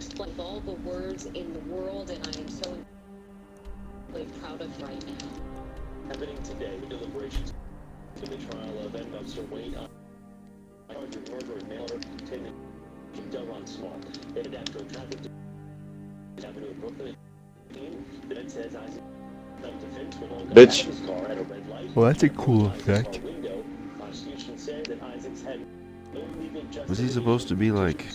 explain all the words in the world, and I am so incredibly proud of right now. Happening today, deliberations in the trial of Ed Officer Wayne I. Charge of murder and mail order Delrawn Small. Headed after a traffic Avenue in Brooklyn. The vet says Isaac self-defense when all got Bitch. out of his car at a red light. well, that's a cool effect. Window. Prosecution said that Isaacs had no legal Was he supposed to be like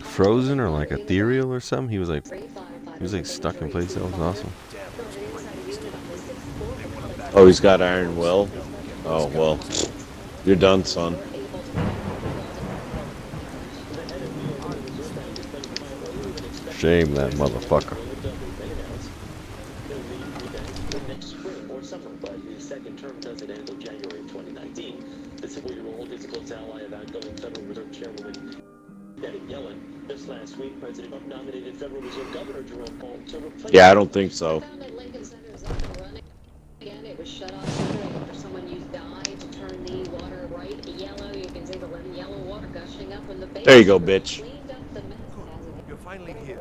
frozen or like ethereal or something? He was like, he was like stuck in place. That was awesome. Oh, he's got iron will. Oh well, you're done, son. Shame that motherfucker. Gushing don't think so. There you go, bitch. cleaned up the mess. As it You're finally here.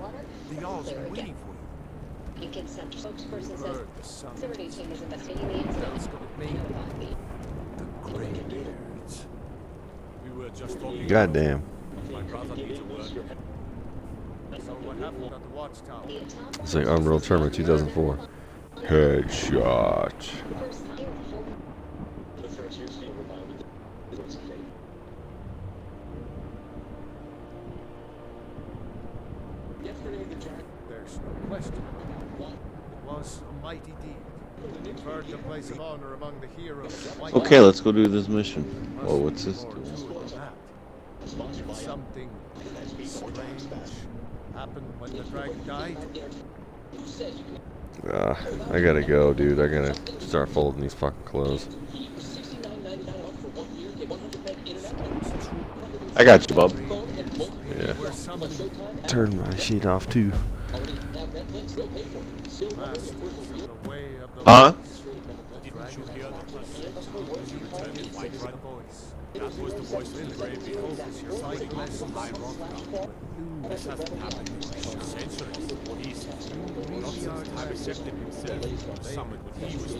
The Jarl's There been waiting for you. Lincoln Center spokesperson says the security team is investigating the incident. Notified me. Greybeards. We were just talking. Goddamn. My brother needs a word. So what happened at the watchtower? It's like Unreal Tournament 2004. Headshot. the first year's field revival. What's the fate? Yesterday, the Jack There's no question. It was a mighty deed. Conferred the place of honor among the heroes. Okay, let's go do this mission. Whoa, what's this? More to it than that. Did something happen when the dragon died? Uh, I gotta go, dude. I gotta start folding these fucking clothes. I got you, bub. Yeah. Turn my sheet off too. Huh? Didn't you hear the When you returned in Whiterun voice. That was the voice of the Greybeard. Focus your fighting lessons. I rock This hasn't happened in centuries. He's not since time accepted himself. Summoned when he was the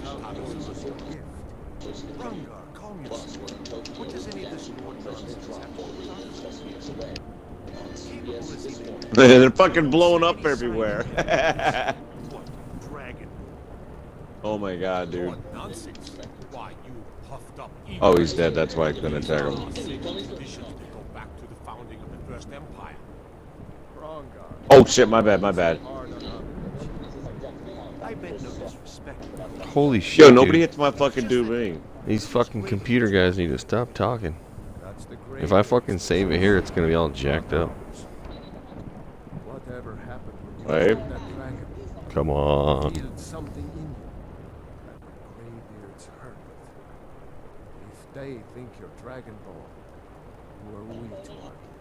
Hrongar, calm yourself. What does any of this nonsense have to do with us? Capable as he may be, They're fucking blowing up everywhere. oh my god, dude. Nonsense. Why, you puffed up Oh, he's dead. That's why I couldn't attack him. Traditions that go back to the founding of the First Empire. Hrongar. Oh shit, my bad, my bad. I meant no disrespect. Holy shit. Yo, nobody dude. hits my fucking doobie. These fucking computer guys need to stop talking. If I fucking save it here, it's gonna be all jacked up. Whatever happened when you Right. killed that dragon? Come on. Healed something in you that the Greybeards hurt with. If they think you're Dragonborn, who are we to argue?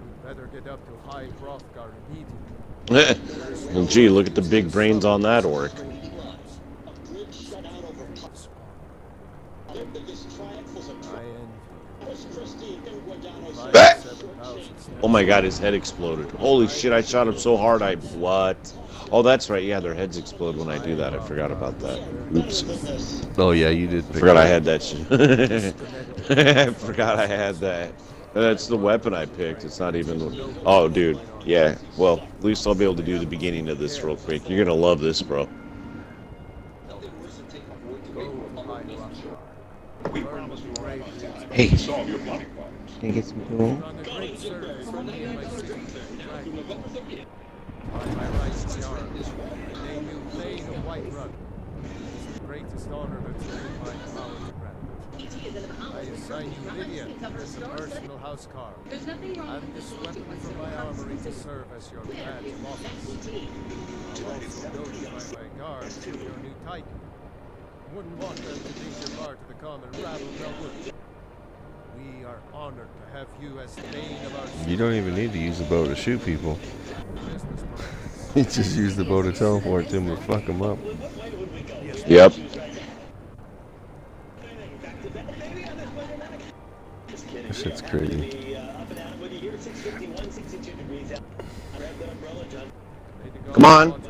We'd better get up to High Hrothgar immediately. Well, gee, look at the big brains on that orc. Oh my god, his head exploded. Holy shit, I shot him so hard I... What? Oh, that's right. Yeah, their heads explode when I do that. I forgot about that. Oops. Oh yeah, you did. Forgot I had that shit. I forgot I had that. That's the weapon I picked. It's not even... Oh, dude. Yeah. Well, at least I'll be able to do the beginning of this real quick. You're gonna love this, bro. We promise you Greybeards. Hey. Solve your money problems. Can I get some cool? Great service for me and my sister, Dragon. By my rights, Jarl, I name you Thane of Whiterun. This is the greatest honor that's within my power to grant. I assign you Lydia as a personal housecarl, and this weapon from my armory to serve as your badge of office. I'll also notify my guards of your new title. Wouldn't want them to think you're part of the common rabble, now would? We are honored to have you as the bane of our You don't even need to use the bow to shoot people. you just use the bow to teleport them or fuck them up. Yep. Shit's crazy. Come on.